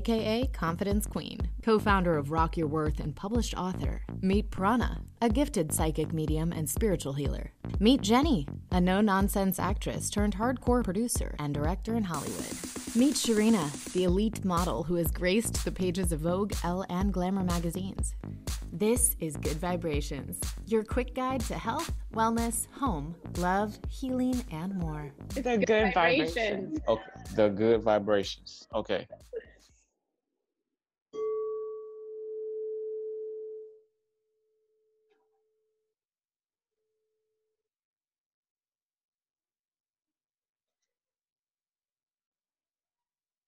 Meet Emily, aka Confidence Queen, co founder of Rock Your Worth and published author. Meet Pranna, a gifted psychic medium and spiritual healer. Meet Jenny, a no nonsense actress turned hardcore producer and director in Hollywood. Meet Sharina, the elite model who has graced the pages of Vogue, Elle, and Glamour magazines. This is Good Vibrations, your quick guide to health, wellness, home, love, healing, and more. The good, good vibrations. vibrations. Okay, the good vibrations. Okay.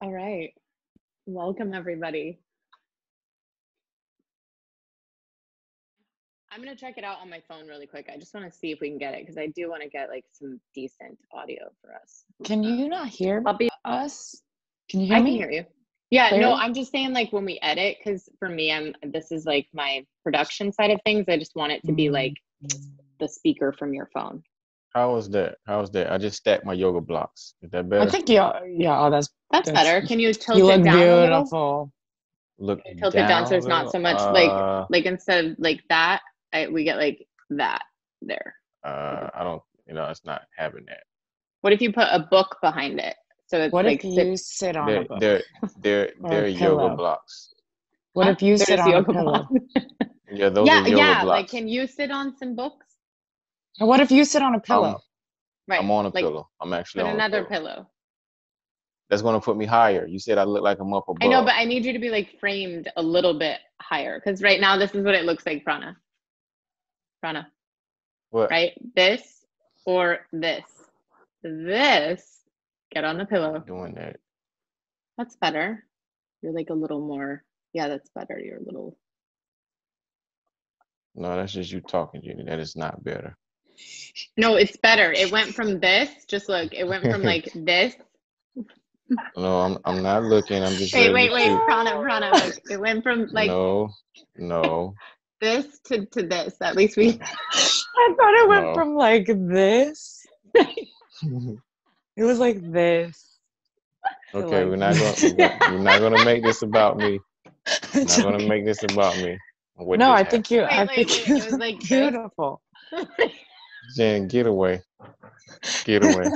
All right. Welcome, everybody. I'm going to check it out on my phone really quick. I just want to see if we can get it because I do want to get like some decent audio for us. Can you not hear I'll be, us? Can you hear I me? can hear you. Yeah, Clearly? no, I'm just saying like when we edit because for me, I'm this is like my production side of things. I just want it to be like mm-hmm. the speaker from your phone. How was that? How was that? I just stacked my yoga blocks. Is that better? I think yeah, yeah. Oh, that's that's, that's better. Can you tilt you it down beautiful. Look tilt it down so it's not so much uh, like like instead of like that, I, we get like that there. Uh, I don't. You know, it's not having that. What if you put a book behind it? So it's what like if you sit on they're, a book? They're they're, they're yoga blocks. What if you sit on a pillow? yeah, those yeah, are yoga yeah. blocks. Like, can you sit on some books? What if you sit on a pillow? Um, right. I'm on a like, pillow. I'm actually on another pillow. pillow. That's gonna put me higher. You said I look like I'm up above. I know, but I need you to be like framed a little bit higher because right now this is what it looks like, Pranna. Pranna. What? Right? This or this. This. Get on the pillow. Doing that. That's better. You're like a little more. Yeah, that's better. You're a little. No, that's just you talking, Jenny. That is not better. No, it's better. It went from this. Just look. It went from like this. No, I'm. I'm not looking. I'm just. Wait, wait, wait, Pranna, Pranna. It went from like. No, no. this to to this. At least we. I thought it went no. from like this. it was like this. Okay, like we're not going. We're not going to make this about me. We're not going to make this about me. no, I think you. I think wait. It was like beautiful. Jen, get away. Get away.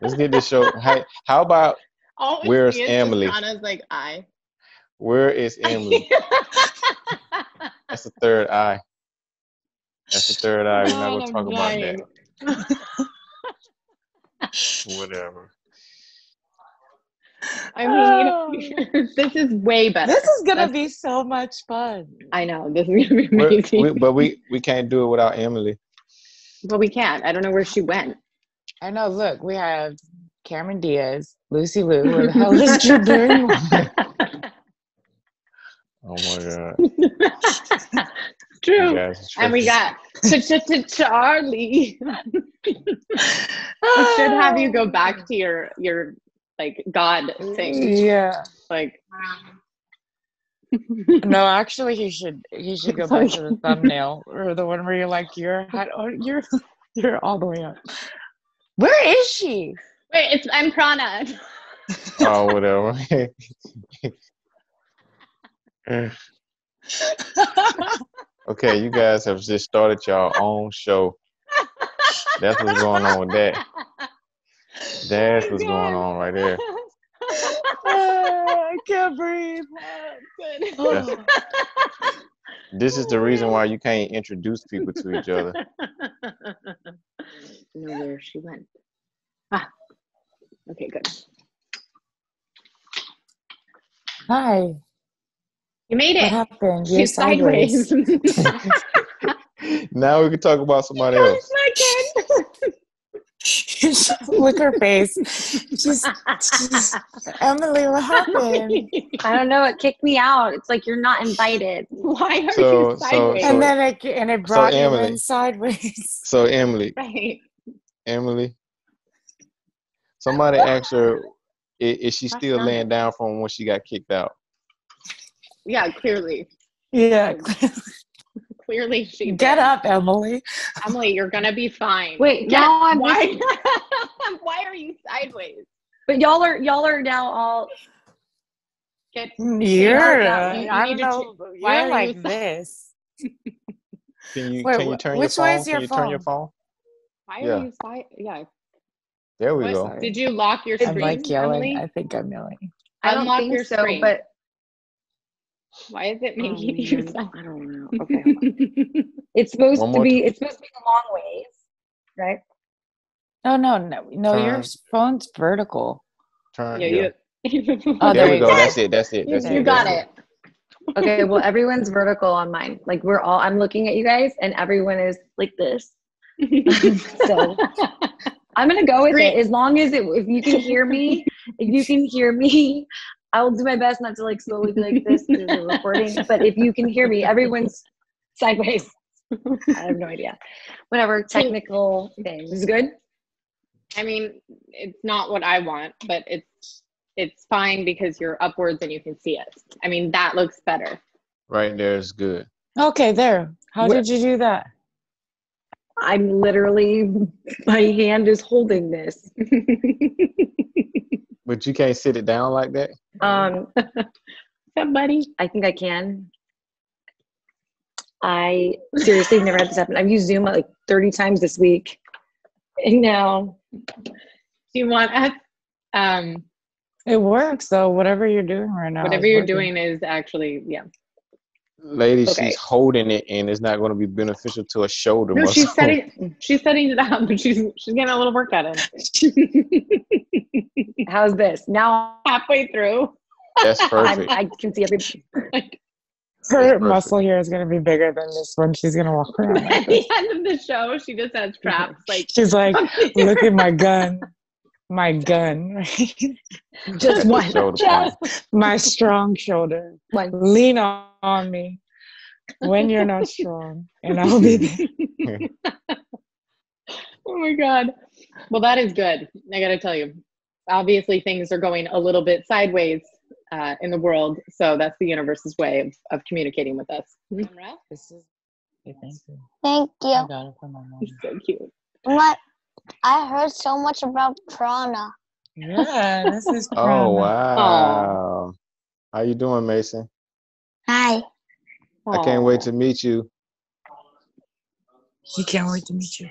Let's get this show. How, how about Always where's Emily? Anna's like I. Where is Emily? That's the third eye. That's the third eye. We're not gonna talk about that. Whatever. I mean, oh. this is way better. This is gonna That's, be so much fun. I know this is gonna be amazing. We, but we we can't do it without Emily. Well, we can't. I don't know where she went. I know. Look, we have Cameron Diaz, Lucy Liu. Where the hell is doing? Oh my god. True. And we got Charlie. I should have you go oh. back to your your like God thing. Yeah. Like no, actually, he should he should go back to the thumbnail or the one where you're like you're oh, you're you're all the way up. Where is she? Wait, it's I'm Pranna. oh, whatever. okay, you guys have just started your own show. That's what's going on with that. That's what's going on right there. Ah, I can't breathe. this is the reason why you can't introduce people to each other. know where she went. Ah, okay, good. Hi. You made it. What happened? You're sideways. sideways. now we can talk about somebody else. Look her face. She's, she's Emily. What happened? I don't know. It kicked me out. It's like you're not invited. Why are so, you sideways? So, and then it and it brought so Emily, you in sideways. So Emily, right. Emily, somebody asked her, is, is she still laying down from when she got kicked out? Yeah, clearly. Yeah. clearly she Get up, Emily. Emily, you're gonna be fine. Wait, Get, now I'm why why are you sideways? But y'all are y'all are now all Get You're, You- uh, you I need don't to know. why You're are like you- this. Can you Wait, can you turn which your way phone? is your can you turn your phone? phone? Why Yeah. are you si- Yeah. There we What? go. Did you lock your screen? I'm screen, like yelling. Emily? I think I'm yelling. I don't Unlock think your so, screen. but Why is it oh, making you man, sound? I don't know. Okay. hold on. It's supposed to be time. it's supposed to be the long ways, right? No, no, no, no. Your phone's vertical. Turn. yeah, Yeah. you. Oh, there there we you go. go. That's it. That's it. you, That's you it. got That's it. Okay, well everyone's vertical on mine. Like we're all I'm looking at you guys and everyone is like this. so I'm gonna go with Great. it as long as it if you can hear me, if you can hear me, I will do my best not to like slowly be like this because we're recording. But if you can hear me, everyone's sideways. I have no idea. Whatever technical things is good. I mean, it's not what I want, but it's it's fine because you're upwards and you can see it. I mean, that looks better. Right there is good. Okay, there. How Where- did you do that? I'm literally my hand is holding this. But you can't sit it down like that. Um, Somebody. I think I can. I seriously never had this happen. I've used Zoom like 30 times this week. And now Do you want us? Um, It works though. Whatever you're doing right now. whatever you're working. doing is actually yeah. Lady, Okay. she's holding it and it's not going to be beneficial to a shoulder No, muscle. she's setting she's setting it up, but she's she's getting a little workout in. It. How's this? Now Halfway through. That's I, perfect. I can see every Her muscle here is gonna be bigger than this one. She's gonna walk around. At the end of the show, she just has traps like She's like, look at my gun, my gun, right? Just one. Just my strong shoulder. one. Lean on, on me when you're not strong, and I'll be there. Oh my god. Well, that is good. I got to tell you. Obviously, things are going a little bit sideways uh, in the world, so that's the universe's way of, of communicating with us. This is. Hey, thank you. Thank I you. got it from my mom. So cute. What? I heard so much about pranna. Yeah, this is. Oh pranna. wow! How you doing, Mason? Hi. I can't wait to meet you. He can't wait to meet you.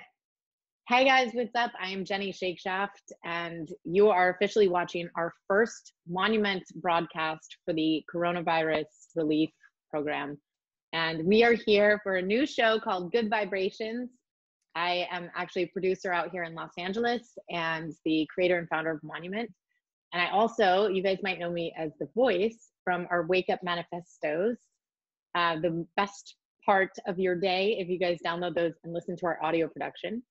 Hey guys, what's up? I am Jenny Shakeshaft, and you are officially watching our first Monument broadcast for the coronavirus relief program. And we are here for a new show called Good Vibrations. I am actually a producer out here in Los Angeles and the creator and founder of Monument. And I also, you guys might know me as the voice from our Wake Up Manifestos. Uh, the best part of your day, if you guys download those and listen to our audio production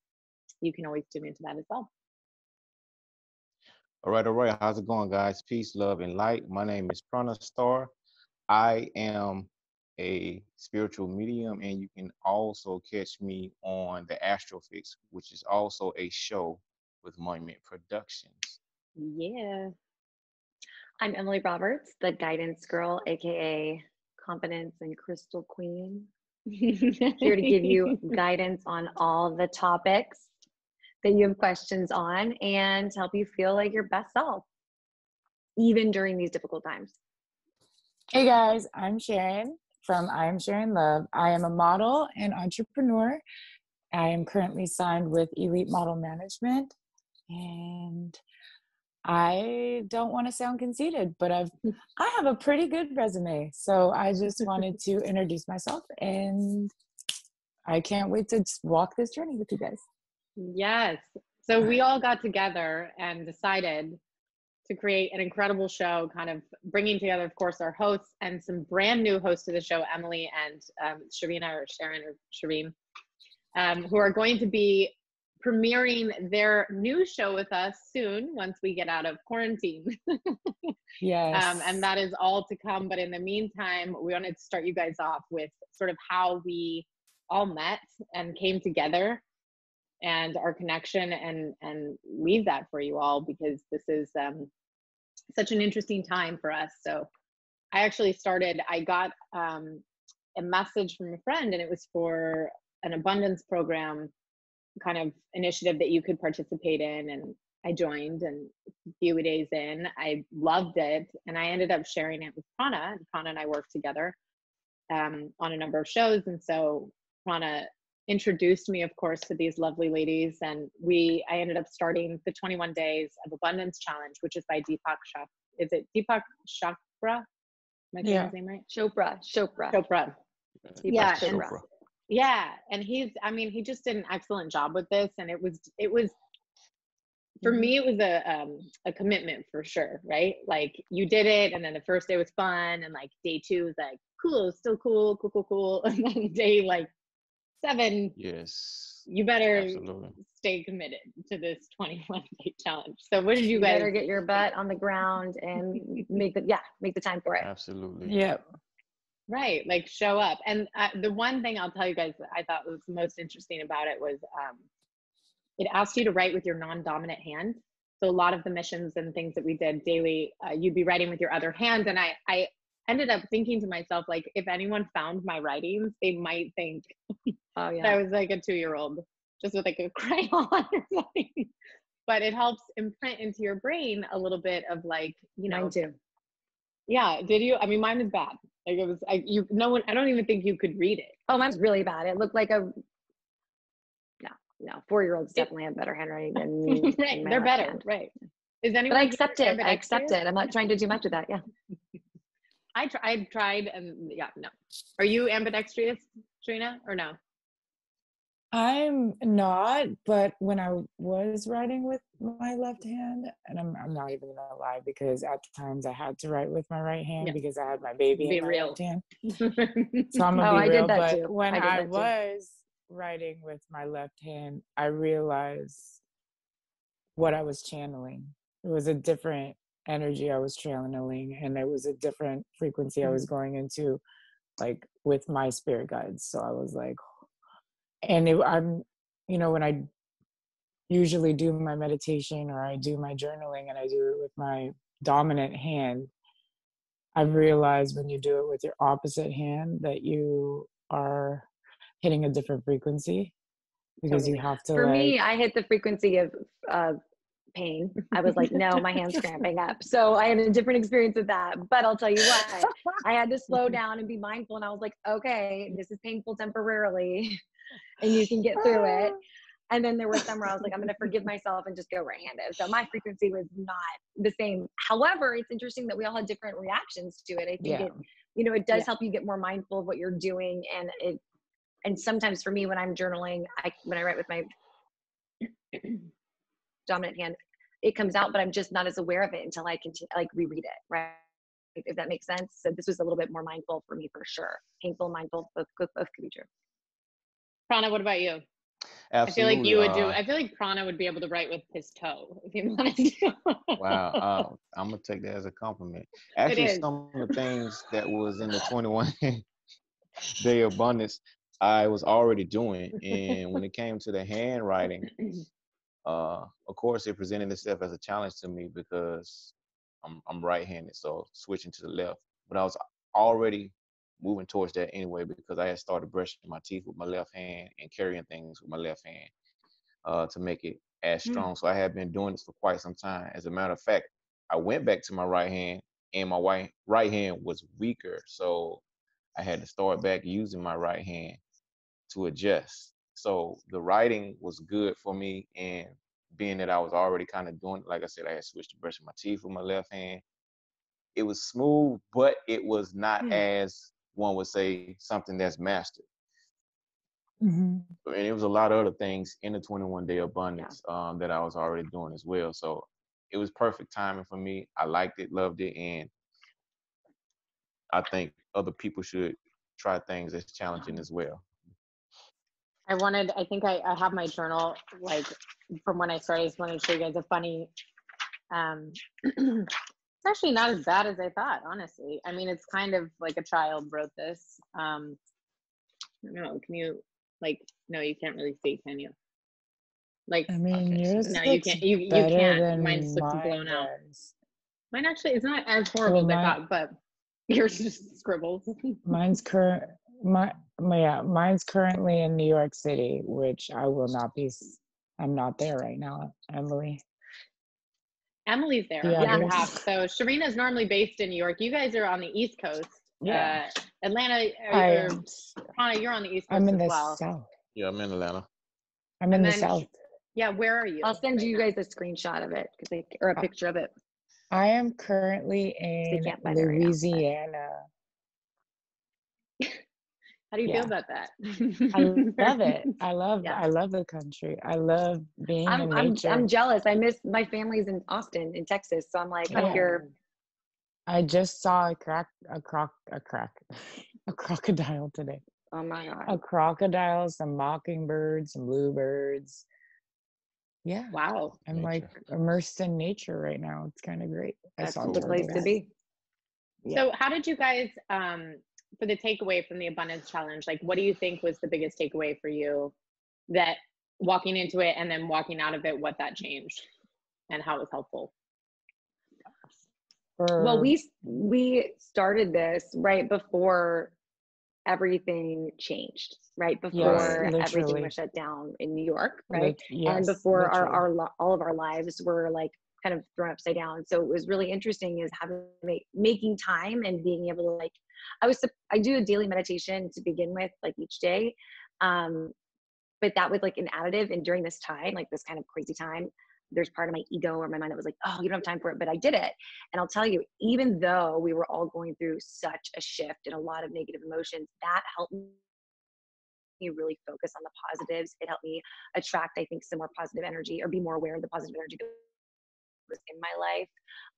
you can always tune into that as well. All right, all right. How's it going, guys? Peace, love, and light. My name is Pranna Star. I am a spiritual medium, and you can also catch me on the Astrofix, which is also a show with Monument Productions. Yeah. I'm Emily Roberts, the guidance girl, aka confidence and crystal queen. Here to give you guidance on all the topics that you have questions on and help you feel like your best self, even during these difficult times. Hey guys, I'm Sharin from I Am Sharin Love. I am a model and entrepreneur. I am currently signed with Elite Model Management and I don't want to sound conceited, but I've I have a pretty good resume. So I just wanted to introduce myself and I can't wait to just walk this journey with you guys. yes. So we all got together and decided to create an incredible show, kind of bringing together, of course, our hosts and some brand new hosts to the show, Emily and um, Sharina or Sharon or Shireen, um, who are going to be premiering their new show with us soon once we get out of quarantine. Yes. um, and that is all to come. But in the meantime, we wanted to start you guys off with sort of how we all met and came together and our connection and and leave that for you all because this is um, such an interesting time for us. So I actually started, I got um, a message from a friend and it was for an abundance program kind of initiative that you could participate in and I joined, and a few days in, I loved it, and I ended up sharing it with Pranna. And Pranna and I worked together um, on a number of shows, and so Pranna introduced me, of course, to these lovely ladies, and we I ended up starting the 21 Days of Abundance Challenge, which is by Deepak Chopra. Is it Deepak Chopra? Am I saying Yeah. his name right? Chopra, Chopra. Chopra. Deepak Yeah, and Chopra. yeah and he's i mean he just did an excellent job with this and it was it was for Mhm. me it was a um a commitment for sure right like you did it and then the first day was fun and like day two was like cool still cool cool cool cool and then day like seven Yes. you better Absolutely. stay committed to this 21 day challenge so what did you You guys better get your butt on the ground and make the yeah, make the time for it. Absolutely. Yeah. Right, like show up. And uh, the one thing I'll tell you guys that I thought was most interesting about it was um, it asked you to write with your non-dominant hand. So a lot of the missions and things that we did daily, uh, you'd be writing with your other hand. And I, I ended up thinking to myself, like, if anyone found my writings, they might think Oh that yeah. I was like a two-year-old, just with like a crayon or something. But it helps imprint into your brain a little bit of like, you know, Mine too. yeah. Did you? I mean, mine was bad. Like it was, I, you, no one, I don't even think you could read it. Oh, mine's really bad. It looked like a no, no. Four year olds It- definitely have better handwriting than me. right, they're better. hand. Right. Is anyone? But I accept it. I accept it. I'm not trying to do much with that. Yeah. I tr- I tried and yeah, no. Are you ambidextrous, Trina, or no? I'm not, but when I was writing with my left hand, and I'm, I'm not even gonna lie because at times I had to write with my right hand Yeah. because I had my baby Be in my real. left hand. So I'm gonna Oh, be I did real, that but too. when I I, was writing with my left hand, I realized what I was channeling. It was a different energy I was channeling, and it was a different frequency I was mm. going into, like with my spirit guides. So I was like, and it, I'm, you know, when I usually do my meditation or I do my journaling and I do it with my dominant hand, I've realized when you do it with your opposite hand that you are hitting a different frequency because you have to For like, me, I hit the frequency of of pain. I was like, no, my hand's cramping up. So I had a different experience with that. But I'll tell you what, I had to slow down and be mindful. And I was like, okay, this is painful temporarily, and you can get through it. And then there were some where I was like, I'm going to forgive myself and just go right-handed. So my frequency was not the same. However, it's interesting that we all had different reactions to it. I think yeah, it, you know, it does Yeah. help you get more mindful of what you're doing, and it. And sometimes for me, when I'm journaling, I when I write with my dominant hand, it comes out, but I'm just not as aware of it until I can like reread it, right? If that makes sense. So this was a little bit more mindful for me for sure. Painful, mindful, both both, both could be true. Pranna, what about you? I feel like you would do. uh, I feel like Pranna would be able to write with his toe if he wanted to. Wow, uh, I'm gonna take that as a compliment. Actually, some of the things that was in the 21 day abundance, I was already doing, and when it came to the handwriting, uh, of course, it presented itself as a challenge to me because I'm I'm right-handed, so switching to the left. But I was already moving towards that anyway because I had started brushing my teeth with my left hand and carrying things with my left hand uh, to make it as Mm. strong. So I had been doing this for quite some time. As a matter of fact, I went back to my right hand, and my right right hand was weaker, so I had to start back using my right hand to adjust. So the writing was good for me, and being that I was already kind of doing, like I said, I had switched to brushing my teeth with my left hand. It was smooth, but it was not Hmm. as one would say something that's mastered. Mhm. And it was a lot of other things in the 21 day abundance um, that I was already doing as well. So it was perfect timing for me. I liked it, loved it, and I think other people should try things that's challenging as well. I wanted, I think I, I have my journal like from when I started. I just wanted to show you guys a funny. Um, it's actually not as bad as I thought, honestly. I mean, it's kind of like a child wrote this. Um, I don't know. Can you like? No, you can't really see, can you? Like, I mean, Okay, yours no, you can't. You you can't. Mine's looks mine blown out. Mine actually is not as horrible as I thought, but yours just scribbles. Mine's current. My yeah, mine's currently in New York City, which I will not be. I'm not there right now, Emily. Emily's there The on your behalf. So Sharina's normally based in New York. You guys are on the East Coast. Yeah. Uh, Atlanta, I or, am. Pranna, you're on the East Coast I'm in as the well. south. Yeah, I'm in Atlanta. I'm in And the then south. Yeah, where are you? I'll send right you now? guys a screenshot of it because or a Uh, picture of it. I am currently in can't find it right now, but- Louisiana. How do you yeah. feel about that? I love it. I love Yeah. I love the country. I love being I'm in I'm. I'm jealous. I miss my family's in Austin, in Texas. So I'm like, Yeah. up here. I just saw a crack a croc a crack a crocodile today. Oh my god. A crocodile, some mockingbirds, some bluebirds. Yeah. Wow. I'm like immersed in nature right now. It's kind of great. I That's saw the place to be. Yeah. So, how did you guys, um, for the takeaway from the abundance challenge, like what do you think was the biggest takeaway for you that walking into it and then walking out of it, what that changed and how it was helpful? Well, we um. we started this right before everything changed, right before everything was shut down in New York, lit- right? yes, and before our, literally. our li- all of our lives were like kind of thrown upside down. So it was really interesting is having make, making time and being able to like I was I do a daily meditation to begin with like each day. Um but that was like an additive and during this time like this kind of crazy time there's part of my ego or my mind that was like oh you don't have time for it but I did it. And I'll tell you even though we were all going through such a shift and a lot of negative emotions that helped me really focus on the positives. It helped me attract, I think, some more positive energy or be more aware of the positive energy was in my life.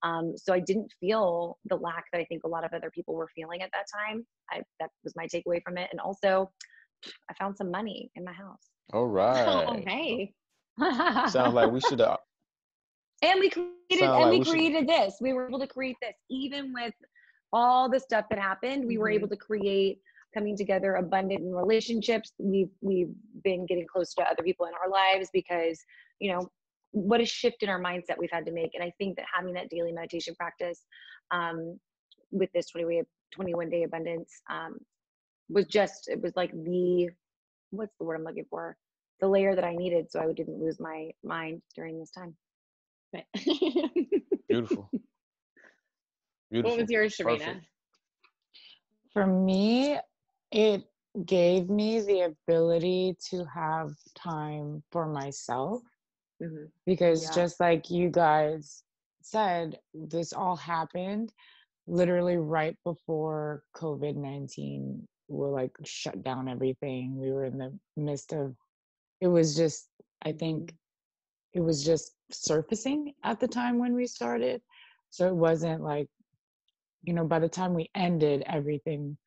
Um, so I didn't feel the lack that I think a lot of other people were feeling at that time. I, that was my takeaway from it. And also, I found some money in my house. All right. Oh, hey. Sounds like we should have. and we created Sound and like we we should- created this. We were able to create this even with all the stuff that happened. We were Mhm. able to create coming together abundant in relationships. We've we've been getting close to other people in our lives because you know what a shift in our mindset we've had to make. And I think that having that daily meditation practice um, with this 20 way, 21 day abundance um, was just it was like the what's the word I'm looking for the layer that I needed so I didn't lose my mind during this time. Beautiful. Beautiful. what was yours, Sharina? Perfect. For me, it gave me the ability to have time for myself Mhm. because Yeah. just like you guys said, this all happened literally right before COVID 19 will like shut down everything. We were in the midst of it was just, I think it was just surfacing at the time when we started. So it wasn't like, you know, by the time we ended, everything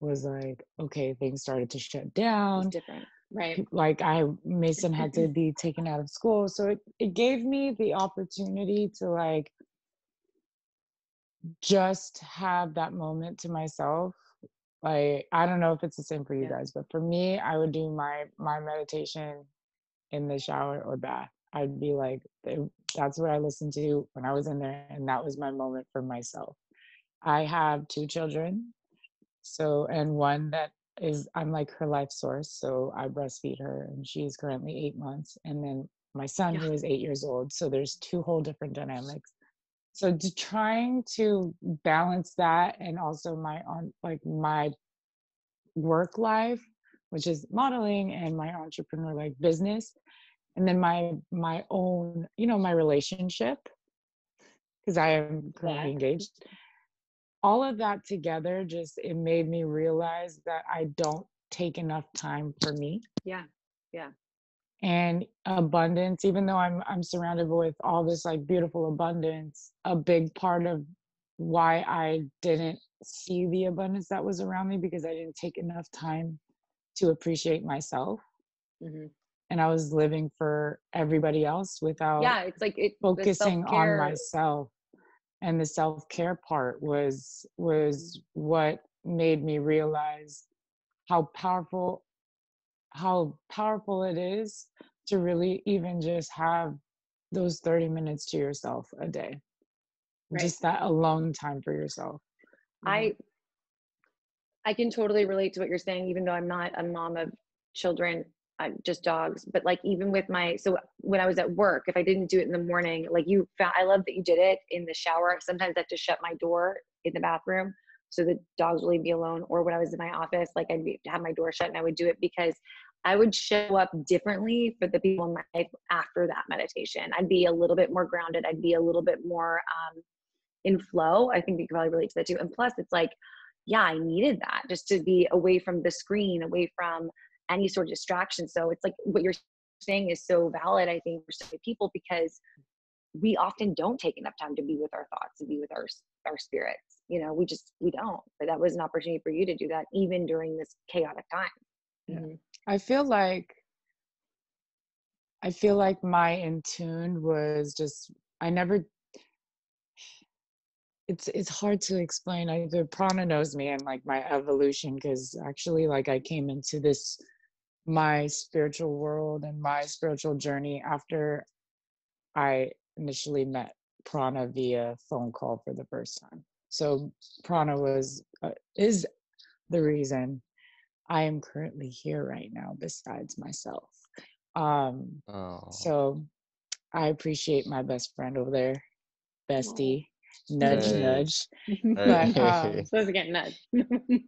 was like, okay, things started to shut down different. Right. like I Mason had to be taken out of school. So it, it gave me the opportunity to like just have that moment to myself. Like I don't know if it's the same for you Yeah. guys, but for me, I would do my my meditation in the shower or bath. I'd be like, eh, that's what I listened to when I was in there, and that was my moment for myself. I have two children, so and one that is I'm like her life source. So I breastfeed her, and she's currently eight months, and then my son who is eight years old. So there's two whole different dynamics. So to trying to balance that and also my on like my work life, which is modeling and my entrepreneur like business, and then my my own you know my relationship because I am currently Yeah. engaged all of that together just it made me realize that I don't take enough time for me Yeah. Yeah. and abundance even though I'm I'm surrounded with all this like beautiful abundance a big part of why I didn't see the abundance that was around me because I didn't take enough time to appreciate myself Mhm. and I was living for everybody else without Yeah. It's like it focusing on myself and the self-care part was was what made me realize how powerful how powerful it is to really even just have those 30 minutes to yourself a day Right. just that alone time for yourself? I I can totally relate to what you're saying, even though I'm not a mom of children. Just dogs. But like even with my so when I was at work, if I didn't do it in the morning, like you found, I love that you did it in the shower. Sometimes I have to shut my door in the bathroom so the dogs will leave me alone. Or when I was in my office, like I'd be, have my door shut and I would do it because I would show up differently for the people in my life after that meditation. I'd be a little bit more grounded. I'd be a little bit more um, in flow. I think you can probably relate to that too. And plus, it's like, yeah, I needed that just to be away from the screen, away from any sort of distraction. So it's like what you're saying is so valid, I think, for so many people because we often don't take enough time to be with our thoughts, and be with our our spirits. You know, we just we don't. But that was an opportunity for you to do that, even during this chaotic time. Mm-hmm. I feel like I feel like my in tune was just I never it's it's hard to explain. I the pranna knows me and like my evolution because actually like I came into this my spiritual world and my spiritual journey after I initially met pranna via phone call for the first time. So pranna was uh, is the reason I am currently here right now besides myself. Um, oh. So I appreciate my best friend over there, bestie. Nudge, hey. nudge. But um, supposed to get nudge.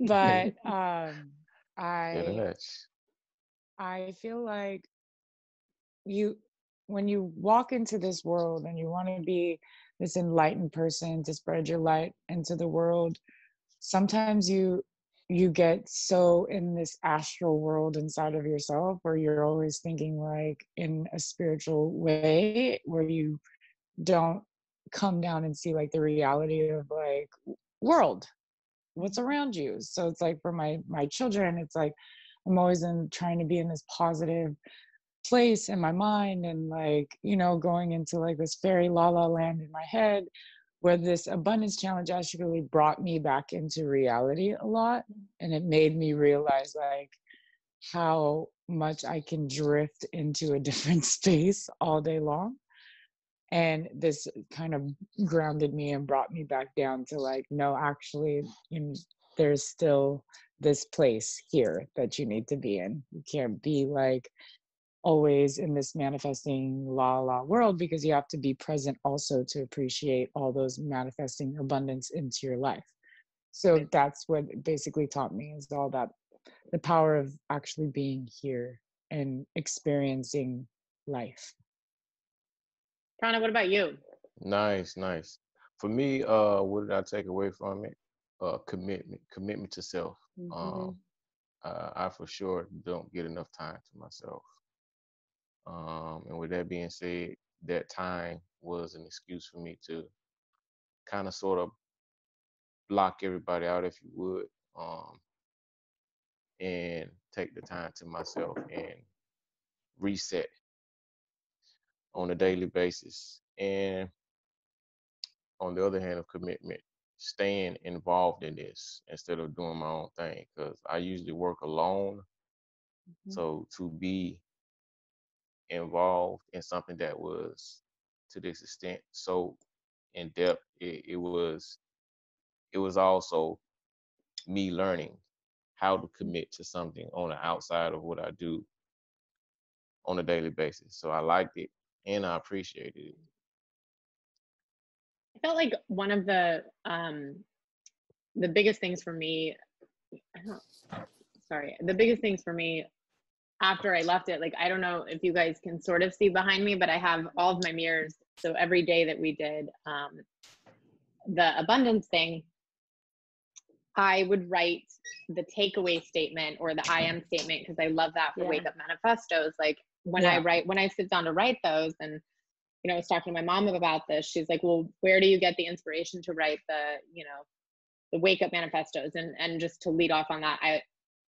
but um, I, I feel like you, when you walk into this world and you want to be this enlightened person to spread your light into the world, sometimes you you get so in this astral world inside of yourself where you're always thinking like in a spiritual way where you don't come down and see like the reality of like world what's around you. So it's like for my my children it's like i'm always in trying to be in this positive place in my mind and like you know going into like this fairy la la land in my head where this abundance challenge actually really brought me back into reality a lot. And it made me realize like how much i can drift into a different space all day long. And this kind of grounded me and brought me back down to like no actually you there's still this place here that you need to be in you can't be like always in this manifesting la la world because you have to be present also to appreciate all those manifesting abundance into your life. So that's what basically taught me is all that the power of actually being here and experiencing life. Pranna, what about you? Nice, nice. For me, uh, what did I take away from it? Uh, commitment, commitment to self. Mm-hmm. Um, uh, I for sure don't get enough time to myself. Um, and with that being said, that time was an excuse for me to kind of sort of block everybody out, if you would, um, and take the time to myself and reset on a daily basis. And on the other hand of commitment, staying involved in this instead of doing my own thing because I usually work alone. Mm-hmm. So to be involved in something that was to this extent so in depth it, it was it was also me learning how to commit to something on the outside of what I do on a daily basis. So I liked it and I appreciated it. I felt like one of the um the biggest things for me sorry, the biggest things for me after I left it, like I don't know if you guys can sort of see behind me, but I have all of my mirrors. So every day that we did um, the abundance thing, I would write the takeaway statement or the I am statement because I love that for yeah. wake up manifestos. Like when yeah. I write, when I sit down to write those, and you know, I was talking to my mom about this. She's like, "Well, where do you get the inspiration to write the, you know, the wake up manifestos?" And and just to lead off on that, I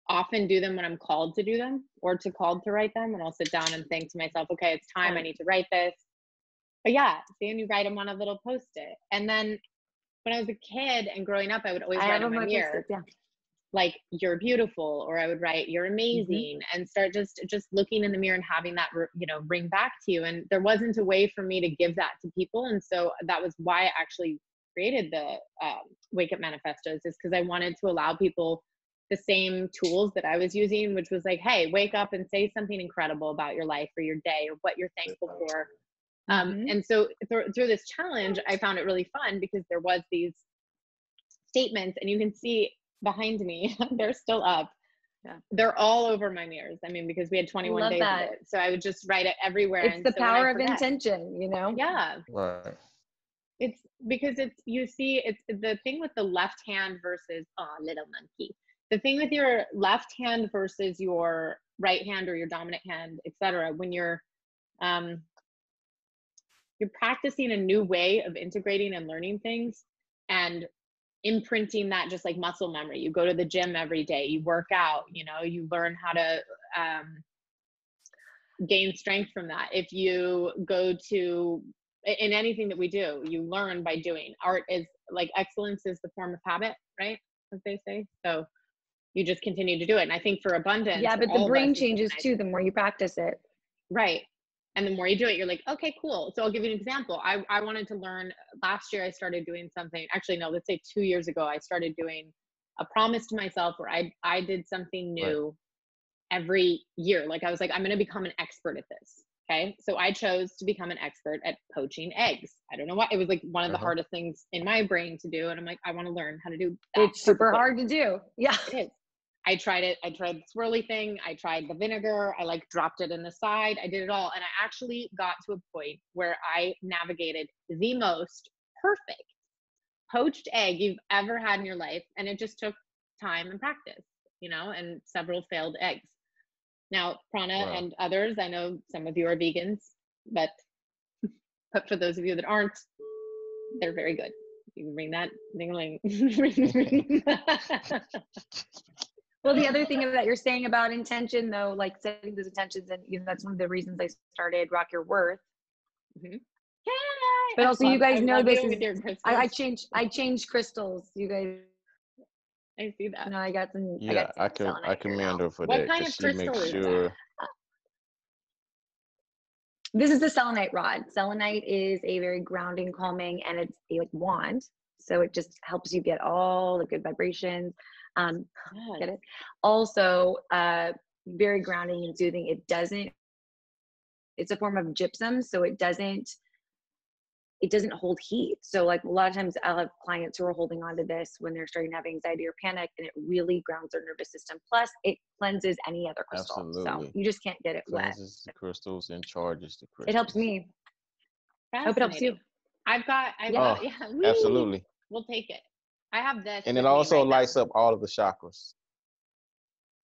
often do them when I'm called to do them or to called to write them. And I'll sit down and think to myself, okay, it's time. I need to write this. But yeah, see, and you write them on a little post it. And then when I was a kid and growing up, I would always I write on my mirror. Yeah. Like you're beautiful, or I would write you're mm-hmm. amazing, mm-hmm. and start just just looking in the mirror and having that you know bring back to you. And there wasn't a way for me to give that to people, and so that was why I actually created the um, Wake Up Manifestos, is because I wanted to allow people the same tools that I was using, which was like, hey, wake up and say something incredible about your life or your day or what you're thankful for. Um, Mhm. and so through, through this challenge, I found it really fun because there was these statements, and you can see behind me, they're still up. Yeah. They're all over my mirrors. I mean, because we had 21 Love days that. of it, so I would just write it everywhere. It's and the so power of intention, you know? Yeah, Right. it's because it's you see it's the thing with the left hand versus oh little monkey the thing with your left hand versus your right hand or your dominant hand etc when you're um you're practicing a new way of integrating and learning things and imprinting that just like muscle memory. You go to the gym every day you work out you know you learn how to um gain strength from that. If you go to in anything that we do you learn by doing. Art is like excellence is the form of habit right? As they say. So you just continue to do it. And i think for abundance Yeah, but the brain changes too the more you practice it. right and the more you do it you're like okay cool so i'll give you an example i, I wanted to learn last year i started doing something actually no let's say two years ago i started doing a promise to myself where i i did something Right. new every year like i was like i'm going to become an expert at this okay so i chose to become an expert at poaching eggs i don't know why it was like one of the Uh-huh. hardest things in my brain to do and i'm like i want to learn how to do that It's super hard to do. Yeah. It is. I tried it. I tried the swirly thing. I tried the vinegar. I like dropped it in the side. I did it all. And I actually got to a point where I navigated the most perfect poached egg you've ever had in your life. And it just took time and practice, you know, and several failed eggs. Now, Pranna Wow. and others, I know some of you are vegans, but but for those of you that aren't, they're very good. You can ring that ding Well, the other thing that you're saying about intention, though, like setting those intentions, and you know, that's one of the reasons I started Rock Your Worth. mm-hmm But also, you guys know this is- I, I changed. I changed crystals. You guys I see that. No, I got some. I, Yeah, got some I can I can commend now. her for What that kind of she makes crystal is that? sure. This is the selenite rod. Selenite is a very grounding, calming, and it's a like wand. So it just helps you get all the good vibrations. Um, get it also uh very grounding and soothing it doesn't it's a form of gypsum so it doesn't it doesn't hold heat so like a lot of times i'll have clients who are holding on to this when they're starting to have anxiety or panic and it really grounds their nervous system plus it cleanses any other crystal so Absolutely. you just can't get it wet Cleanses the crystals and charges the crystals. it helps me I hope it helps you I've got, I've Yeah. got, Oh, yeah, woo, Absolutely. We'll take it. I have this. And it also right now. lights up all of the chakras.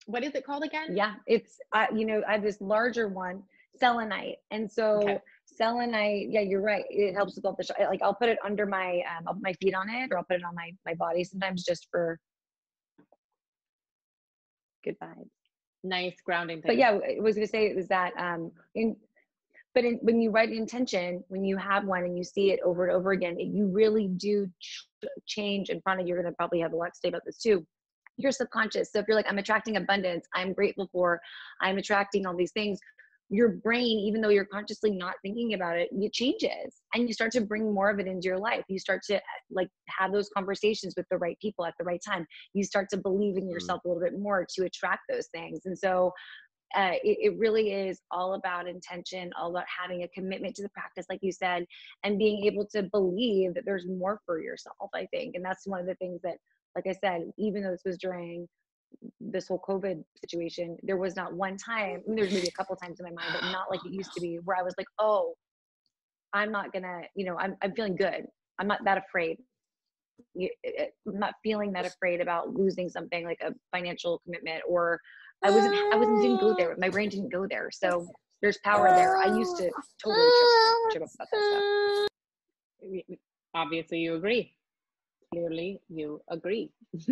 What is it called again? yeah it's uh, you know i have this larger one selenite and so Okay. selenite yeah you're right it helps with all the sh- like i'll put it under my um i'll put my feet on it or i'll put it on my my body sometimes just for good vibes Nice grounding thing. but yeah i was gonna say it was that um in but in, when you write an intention when you have one and you see it over and over again it, you really do ch- change in front of you're gonna probably have a lot to say about this too your subconscious. So if you're like i'm attracting abundance i'm grateful for i'm attracting all these things your brain even though you're consciously not thinking about it it changes and you start to bring more of it into your life. You start to like have those conversations with the right people at the right time. You start to believe in mm-hmm. yourself a little bit more to attract those things. And so uh, it, it really is all about intention, all about having a commitment to the practice, like you said, and being able to believe that there's more for yourself, I think. And that's one of the things that, like I said, even though this was during this whole COVID situation, there was not one time, I mean, there's maybe a couple times in my mind, but not like it used to be, where I was like, oh, I'm not gonna, you know, I'm, I'm feeling good. I'm not that afraid. I'm not feeling that afraid about losing something like a financial commitment or I wasn't I wasn't didn't go there. My brain didn't go there. So there's power there. I used to totally trip, trip up about that stuff. Y- y- Obviously, you agree. Clearly, you agree.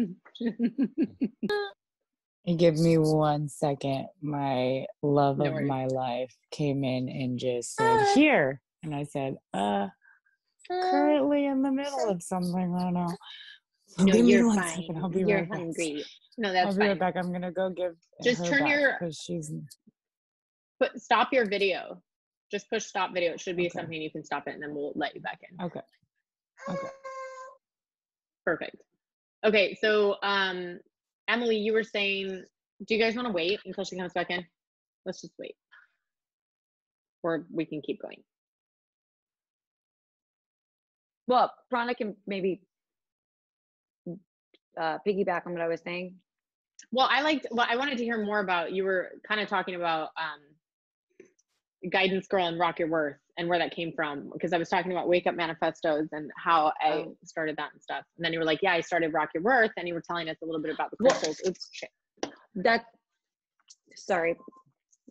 Give me one second. My love No of my life came in and just said, Here. And I said, Uh, currently in the middle of something right now. So no, give me you're fine. second, I'll be you're right back. Hungry. No, I'll that's be fine. right back. I'm gonna go give Just her turn back your- because she's Put stop your video. Just push stop video. It should be Okay. something you can stop it, and then we'll let you back in. okay. Okay. Perfect. Okay, so um, Emily, you were saying, do you guys want to wait until she comes back in? Let's just wait. Or we can keep going. Well, Pranna can maybe uh, piggyback on what I was saying. Well, I liked, well, I wanted to hear more about, you were kind of talking about um, Guidance Girl and Rock Your Worth and where that came from. Because I was talking about Wake Up Manifestos and how I Oh. started that and stuff. And then you were like, yeah, I started Rock Your Worth. And you were telling us a little bit about the crystals. Oops, shit. that sorry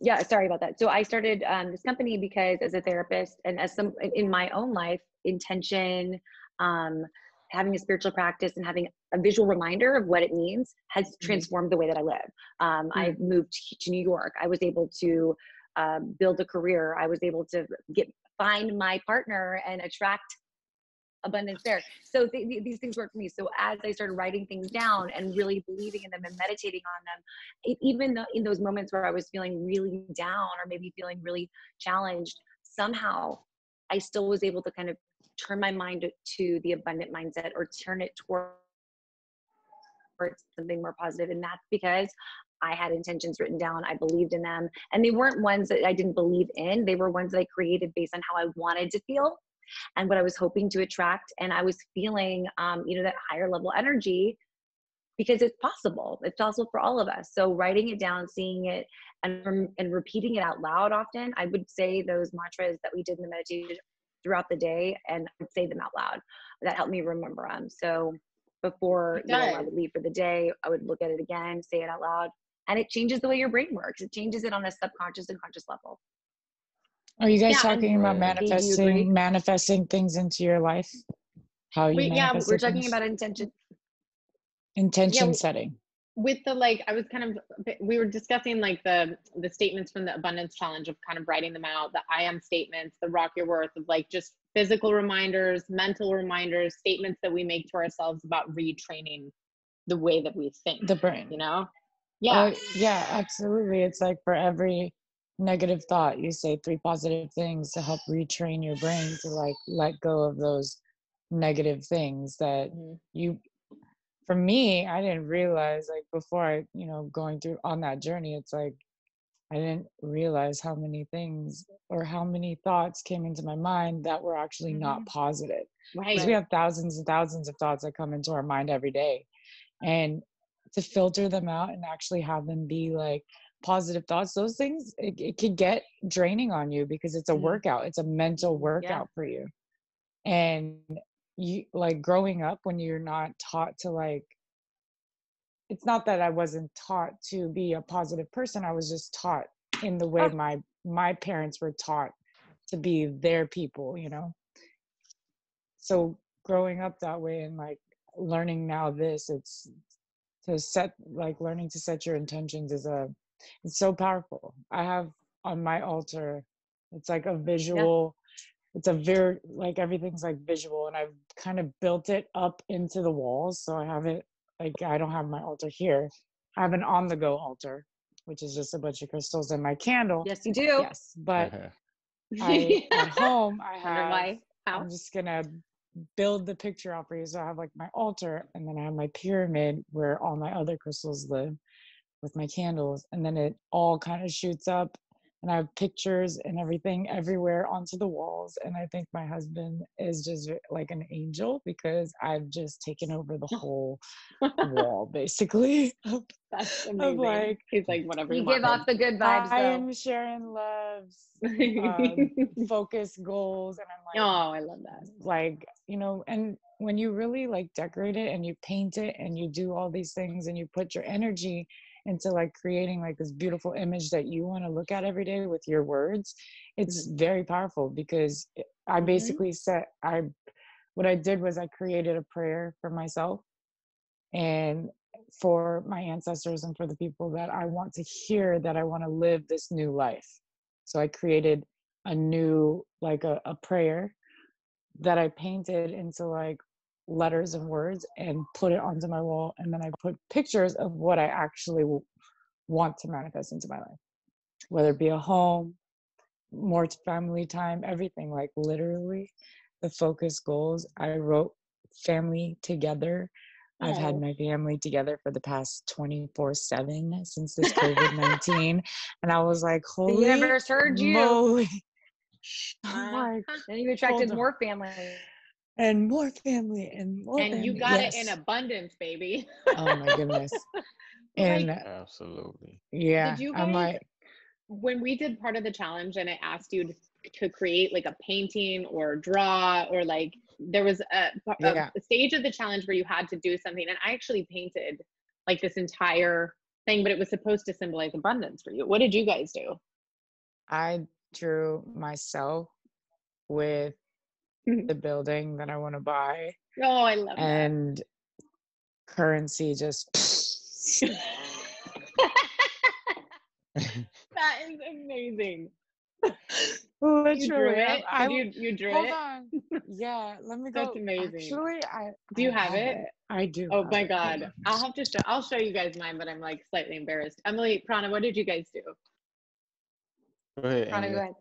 yeah sorry about that so i started um, this company because as a therapist and as some in my own life intention um, having a spiritual practice and having a visual reminder of what it means has transformed the way that i live. Um, i moved to new york. I was able to um, build a career. I was able to get find my partner and attract abundance there. So th- th- these things work for me. So as I started writing things down and really believing in them and meditating on them, it, even though in those moments where I was feeling really down or maybe feeling really challenged, somehow I still was able to kind of turn my mind to the abundant mindset or turn it toward towards something more positive and that's because i had intentions written down i believed in them and they weren't ones that i didn't believe in they were ones that i created based on how i wanted to feel and what i was hoping to attract and i was feeling um, you know that higher level energy because it's possible it's possible for all of us. So writing it down seeing it and and repeating it out loud often i would say those mantras that we did in the meditation throughout the day and I'd say them out loud. That helped me remember them so before you know, I would leave for the day, I would look at it again, say it out loud, and it changes the way your brain works. It changes it on a subconscious and conscious level. Are you guys Yeah, talking about Right. Do you agree? manifesting manifesting things into your life? How you Wait, yeah, We're talking things? about intention. intention Yeah, setting. With the like i was kind of we were discussing like the the statements from the abundance challenge of kind of writing them out the i am statements the rock your worth of like just physical reminders mental reminders statements that we make to ourselves about retraining the way that we think The brain. you know yeah Oh, yeah, absolutely. It's like for every negative thought, you say three positive things to help retrain your brain to like let go of those negative things that Mhm. you for me, I didn't realize like before I, you know, going through on that journey, it's like I didn't realize how many things or how many thoughts came into my mind that were actually not positive right because we have thousands and thousands of thoughts that come into our mind every day and to filter them out and actually have them be like positive thoughts those things it, it could get draining on you because it's a Mhm. workout it's a mental workout for you and you like growing up when you're not taught to like it's not that i wasn't taught to be a positive person i was just taught in the way Oh. my my parents were taught to be their people you know? So growing up that way and like learning now this it's to set like learning to set your intentions is a it's so powerful. I have on my altar it's like a visual it's a very like everything's like visual and i've kind of built it up into the walls so i have it like i don't have my altar here i have an on the go altar which is just a bunch of crystals and my candle Yes, you do. yes but I at home I have why how I'm just gonna build the picture out for you. So I have like my altar and then I have my pyramid where all my other crystals live with my candles. And then it all kind of shoots up and I have pictures and everything everywhere onto the walls. And I think my husband is just like an angel because I've just taken over the whole wall basically. of- that's of amazing like he's like whatever You you give want off the good vibes, I though. am sharing loves, um, focus goals, and I'm like, oh i love that like you know and when you really like decorate it and you paint it and you do all these things and you put your energy into like creating like this beautiful image that you want to look at every day with your words it's very powerful because i Mhm. basically set i what i did was i created a prayer for myself and for my ancestors and for the people that i want to hear that i want to live this new life so i created a new like a, a prayer that I painted into like letters and words and put it onto my wall. And then I put pictures of what I actually want to manifest into my life, whether it be a home, more family time, everything. Like literally, the focus goals. I wrote family together I've had Oh. my family together for the past 24 7 since this COVID 19. And I was like, holy. The universe heard you. moly. Uh-huh. like, Then you attracted more family. And more family and more and you family. got it in abundance, baby. Oh my goodness. and Absolutely. yeah, you I'm like, when we did part of the challenge and I asked you to, to create like a painting or draw or like there was a, a- Yeah. a stage of the challenge where you had to do something and I actually painted like this entire thing but it was supposed to symbolize abundance for you. What did you guys do? I drew myself with the mm-hmm. building that I want to buy Oh, I love and currency just that. that is amazing. literally You drew I'm- it? I, you, you drew hold it? on yeah let me go That's amazing. actually I Do you I have it? I do Oh have my it. god. I'll have to show I'll show you guys mine, but I'm like slightly embarrassed. Emily, Pranna, what did you guys do? Go ahead. Pranna, go ahead.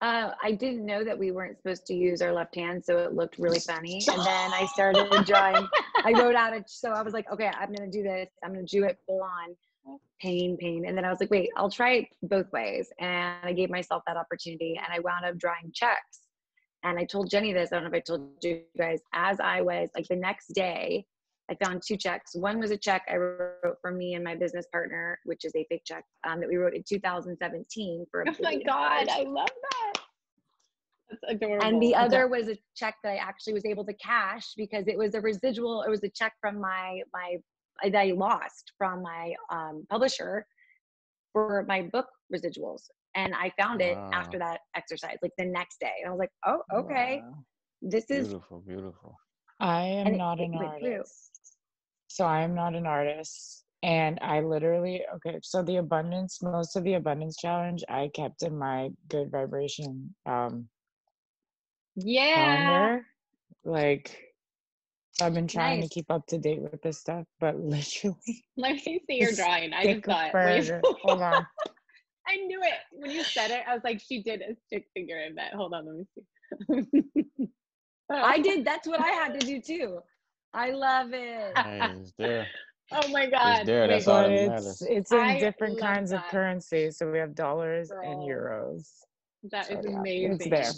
Uh, I didn't know that we weren't supposed to use our left hand, so it looked really funny. And then I started drawing. I wrote out it, so I was like, okay, I'm gonna do this. I'm gonna do it full on, pain, pain. And then I was like, wait, I'll try it both ways. And I gave myself that opportunity, and I wound up drawing checks. And I told Jenny this. I don't know if I told you guys. As I was like the next day, I found two checks. One was a check I wrote for me and my business partner, which is a fake check um, that we wrote in 2017 for. a Oh my god. I love that. That's adorable. And the other was a check that I actually was able to cash because it was a residual. It was a check from my my that I lost from my um, publisher for my book residuals, and I found it Wow. after that exercise, like the next day. And I was like, oh, okay, Wow. this is. Beautiful, beautiful. I am And not it an went through. artist. So I am not an artist. And I literally, okay, so the abundance, most of the abundance challenge, I kept in my good vibration um, yeah. calendar. Like, I've been trying Nice. to keep up to date with this stuff, but literally, Let me see your drawing. I just stick thought when burger. Hold on. I knew it. When you said it, I was like, she did a stick figure in that. Hold on, let me see. I did. That's what I had to do too. I love it. Hey, it's there. Oh my god. there, Wait, that's all that it's matters. it's in I different love kinds of that. currency. So we have dollars and euros. That So is yeah, amazing. It's there.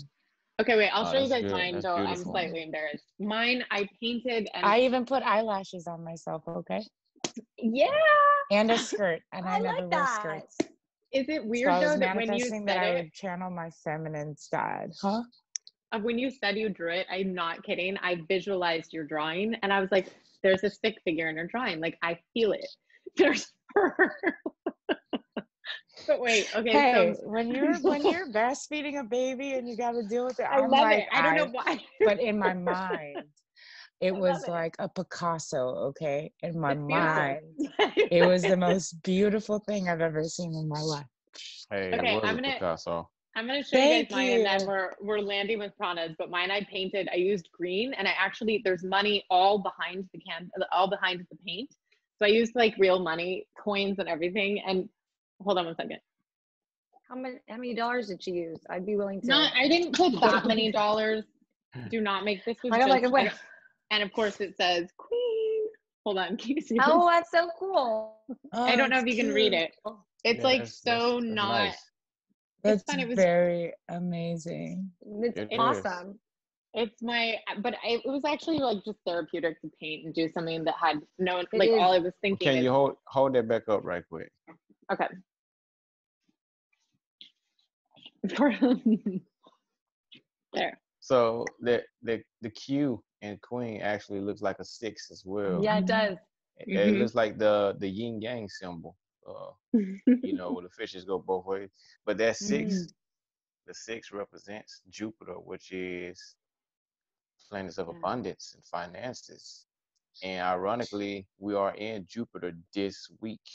Okay, wait, I'll Oh, show you guys good. mine, That's so I'm slightly embarrassed. Mine, I painted and I even put eyelashes on myself, okay? yeah. And a skirt. And I, I never like wear that. skirts. Is it weird I was though that when you said that I it, would channel my feminine side. Huh? When you said you drew it, I'm not kidding. I visualized your drawing, and I was like, "There's a stick figure in her drawing. Like I feel it. There's her." but wait, okay, Hey, so when you're when you're breastfeeding a baby and you got to deal with it, I I'm love like, it. I don't know why. but in my mind, it I was love it. like a Picasso. Okay, in my It's mind, it was the most beautiful thing I've ever seen in my life. Hey, Okay, it was I'm gonna- Picasso. I'm gonna show you guys mine, and then we're we're landing with Pranna's. But mine, I painted. I used green, and I actually there's money all behind the can, all behind the paint. So I used like real money, coins, and everything. And hold on one second. How many how many dollars did she use? I'd be willing to. Not, I didn't put that many dollars. Do not make this was I don't like just- it. Wait. and of course it says Queen. Hold on, can you see? Oh, that's so cool. I don't oh, know if you can read it. It's Yeah, like that's- so that's- that's not. nice. It's fun. It was very amazing. It's It is. awesome. It's my, but I, it was actually like just therapeutic to paint and do something that had no, It like is. all I was thinking. Can is, you hold hold that back up right quick? okay. there. So the the the Q in Queen actually looks like a six as well. Yeah, it does. It, it Mhm. looks like the the yin yang symbol. Uh, you know, where the fishes go both ways. But that 6 Mm. the six represents Jupiter, which is planets of Yeah. abundance and finances. And ironically, we are in Jupiter this week.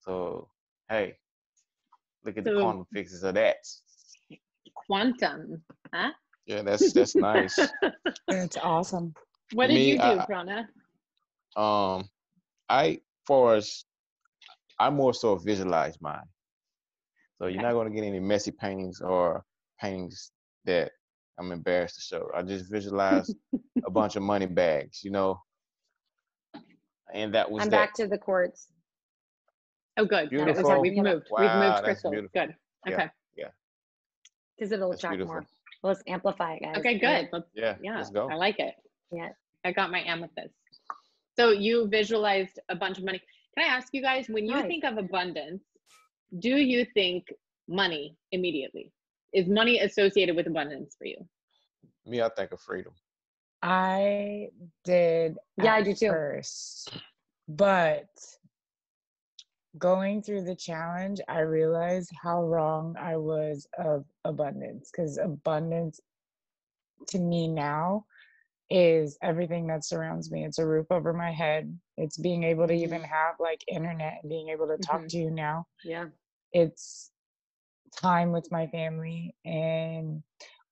So, hey, look at the So- quantum fixes of that. Quantum. Huh? Yeah, that's that's nice. It's awesome. What did Me, you do, I- Pranna? Um, I for us, I more so visualize mine. So you're Okay. not going to get any messy paintings or paintings that I'm embarrassed to show. I just visualize a bunch of money bags, you know. And that was I'm that. back to the courts. Oh, good. That was- Beautiful. We've moved. We've moved Crystal. beautiful. Good. Yeah. Okay. Yeah. Because it'll That's attract beautiful. more. Let's amplify it, guys. Okay, good. Let's, Yeah, yeah, let's go. I like it. Yeah. I got my amethyst. So you visualized a bunch of money. Can I ask you guys, when you Right. think of abundance, do you think money immediately? Is money associated with abundance for you? Me, I think of freedom. I did. Yeah, I do too. First, but going through the challenge, I realized how wrong I was of abundance. Because abundance, to me now, is everything that surrounds me. It's a roof over my head. It's being able to even have like internet and being able to talk Mhm. to you now. Yeah. it's time with my family and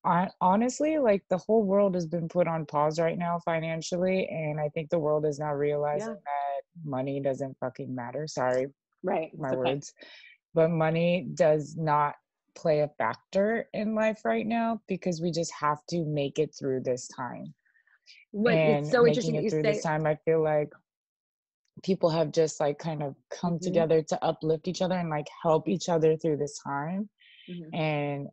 I, honestly like the whole world has been put on pause right now financially and i think the world is now realizing Yeah. that money doesn't fucking matter sorry Right. my okay. words but money does not play a factor in life right now because we just have to make it through this time What, and it's so making interesting that it you through say. this time i feel like people have just like kind of come Mhm. together to uplift each other and like help each other through this time Mhm. and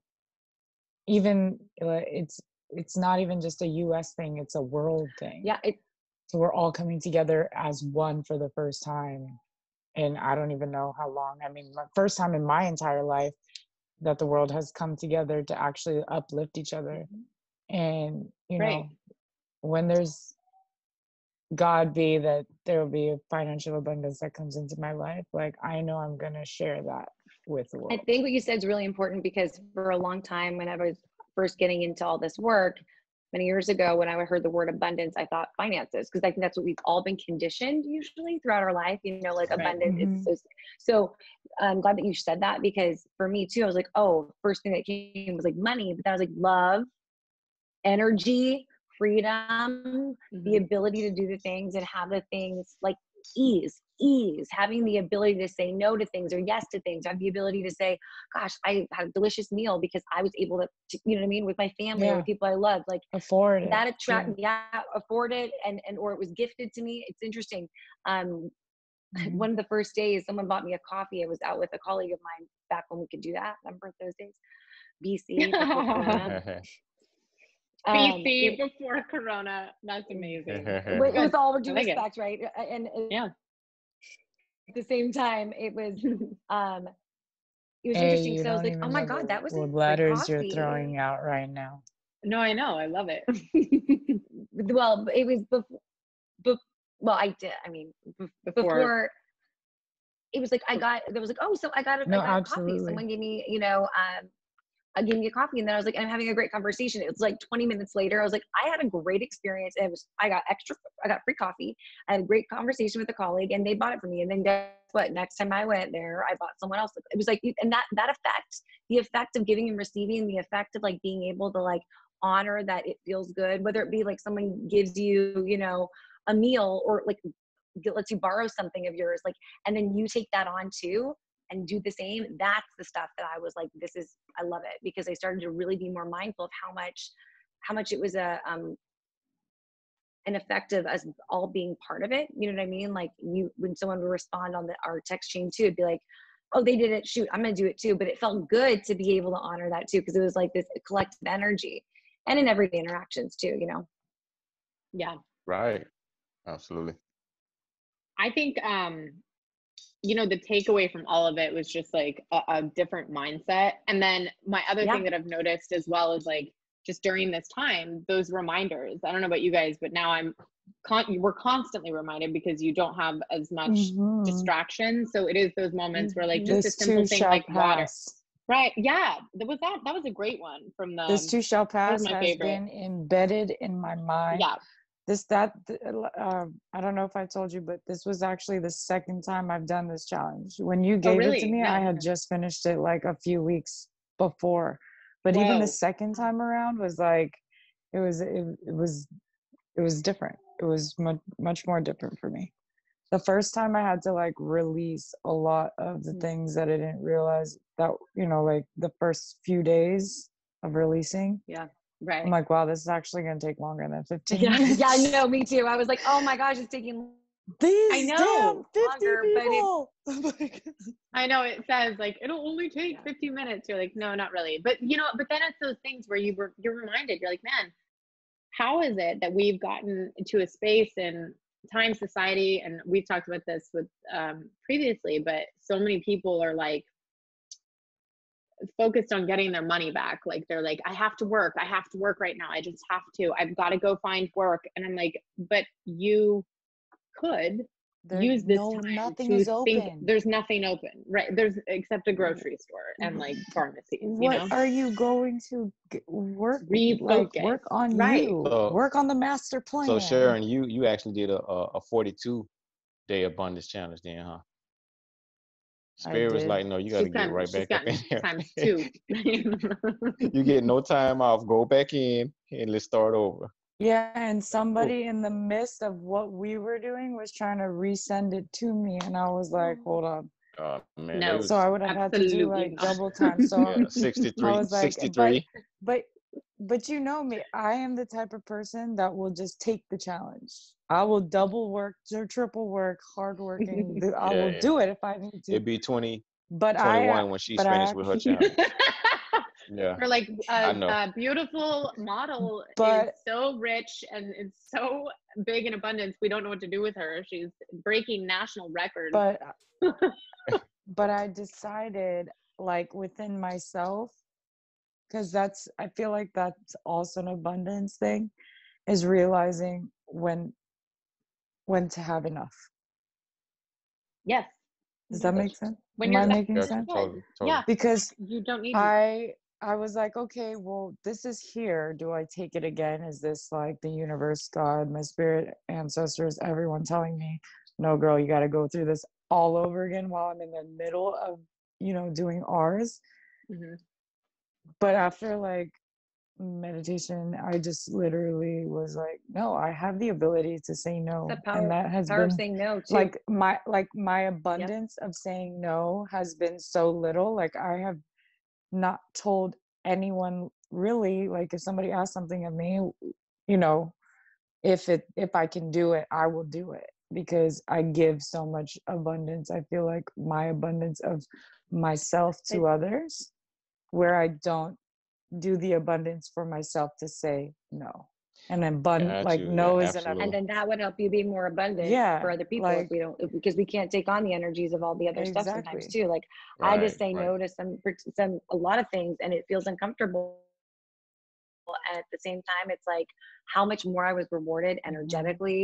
even it's it's not even just a us thing it's a world thing Yeah, it, so we're all coming together as one for the first time and i don't even know how long i mean my first time in my entire life that the world has come together to actually uplift each other and you know Right. When there's god be that there will be a financial abundance that comes into my life like i know i'm going to share that with the world I think what you said is really important because for a long time, when I was first getting into all this work, many years ago, when I heard the word abundance, I thought finances because I think that's what we've all been conditioned usually throughout our life. You know, like Right. abundance. Mhm. It's so, so I'm glad that you said that because for me too, I was like, oh, first thing that came was like money, but then I was like love, energy, freedom, the Mhm. ability to do the things and have the things like ease ease having the ability to say no to things or yes to things have the ability to say gosh i had a delicious meal because i was able to, to you know what i mean with my family or Yeah. with people i love like afford that yeah. attract yeah. afford it and and or it was gifted to me it's interesting um Mhm. one of the first days someone bought me a coffee i was out with a colleague of mine back when we could do that remember those days bc before Corona. Um, BC it- before Corona. That's amazing. with, with all due I like it. respect, right? And uh, Yeah. at the same time, it was um, it was Hey, interesting. you So I was like, oh my god, that was the a great letters you're throwing out right now. No, I know. I love it. Well, it was before. Bef- well, I did. I mean, Before. before. It was like I got. There was like, oh, so I got a, No, I got a coffee. absolutely. Someone gave me, you know, um, gave me a coffee, and then I was like, I'm having a great conversation. It was like 20 minutes later. I was like, I had a great experience. And it was, I got extra. I got free coffee. I had a great conversation with a colleague, and they bought it for me. And then guess what? Next time I went there, I bought someone else. It was like, and that that effect, the effect of giving and receiving, the effect of like being able to like honor that it feels good, whether it be like someone gives you, you know, a meal or like lets you borrow something of yours, like, and then you take that on too and do the same. That's the stuff that I was like, this is, I love it because I started to really be more mindful of how much, how much it was a, um, an effect of us all being part of it. You know what I mean? Like you, when someone would respond on the, our text chain too, it'd be like, oh, they did it. Shoot, I'm going to do it too. But it felt good to be able to honor that too. Cause it was like this collective energy and in everyday interactions too, you know? Yeah. right. Absolutely. I think um you know the takeaway from all of it was just like a, a different mindset. And then my other Yeah. thing that I've noticed as well is like just during this time, those reminders. I don't know about you guys, but now I'm con- we're constantly reminded because you don't have as much Mhm. distraction. So it is those moments where like just a This simple too thing like water. pass. Right. Yeah. That was that that was a great one from the This too shall pass has favorite. been embedded in my mind. yeah. This that uh, I don't know if I told you, but this was actually the second time I've done this challenge. When you gave it really? to me, I had just finished it like a few weeks before. But even the second time around was like, it was it, it was it was different. It was much much more different for me. The first time I had to like release a lot of the Mm. things that I didn't realize that you know like the first few days of releasing Yeah. Right. I'm like, wow, this is actually going to take longer than 15 Yeah, minutes. yeah, I know, me too. I was like, oh my gosh, it's taking These I know, damn 50 longer, but it- I know it says like it'll only take 15 minutes. You're like, no, not really. But you know, but then it's those things where you were you're reminded, you're like, man, how is it that we've gotten to a space in time society and we've talked about this with um previously, but so many people are like focused on getting their money back. Like they're like, I have to work, I have to work right now. I just have to. I've got to go find work. And I'm like, but you could there- use this no, time nothing to is think open. there's nothing open right there's except a grocery store and like mm-hmm. pharmacies you what know are you going to g- work like work on Right. you So- work on the master plan So Sharin, you you actually did a a, a 42 day abundance challenge then, huh? I Spirit was like, no, you got to get gotten, right she's back up in gotten here. times two you get no time off. Go back in and let's start over. yeah and somebody in the midst of what we were doing was trying to resend it to me and i was like hold on Uh, man, No. was- so i would have had to do like not. double time so yeah, 63, was like, but- but but you know me i am the type of person that will just take the challenge i will double work or triple work hard working do- i Yeah, will yeah. do it if i need to It'd be 20, but uh, 21 i when she's but I finished with her challenge. Yeah. for like I a, know. a beautiful model is so rich and it's so big in abundance we don't know what to do with her she's breaking national records but but i decided like within myself because that's i feel like that's also an abundance thing is realizing when when to have enough yes does that make sense when am you're i set- making you're sense. Totally, totally. yeah because you don't need I I was like, okay, well, this is here. Do I take it again? Is this like the universe, God, my spirit, ancestors, everyone telling me, no, girl, you got to go through this all over again while I'm in the middle of, you know, doing ours. Mhm. But after like meditation, I just literally was like, no, I have the ability to say no, the power, and that has been of saying no too. like my like my abundance of saying no has been so little like i have not told anyone really like if somebody asks something of me you know if it if i can do it i will do it because i give so much abundance i feel like my abundance of myself to others where i don't do the abundance for myself to say no and then bun Got like you. Yeah, no is an absolutely. and then that would help you be more abundant Yeah, for other people if we don't if, because we can't take on the energies of all the other stuff sometimes too like i just say right. no to some some a lot of things and it feels uncomfortable and at the same time it's like how much more i was rewarded Mm-hmm.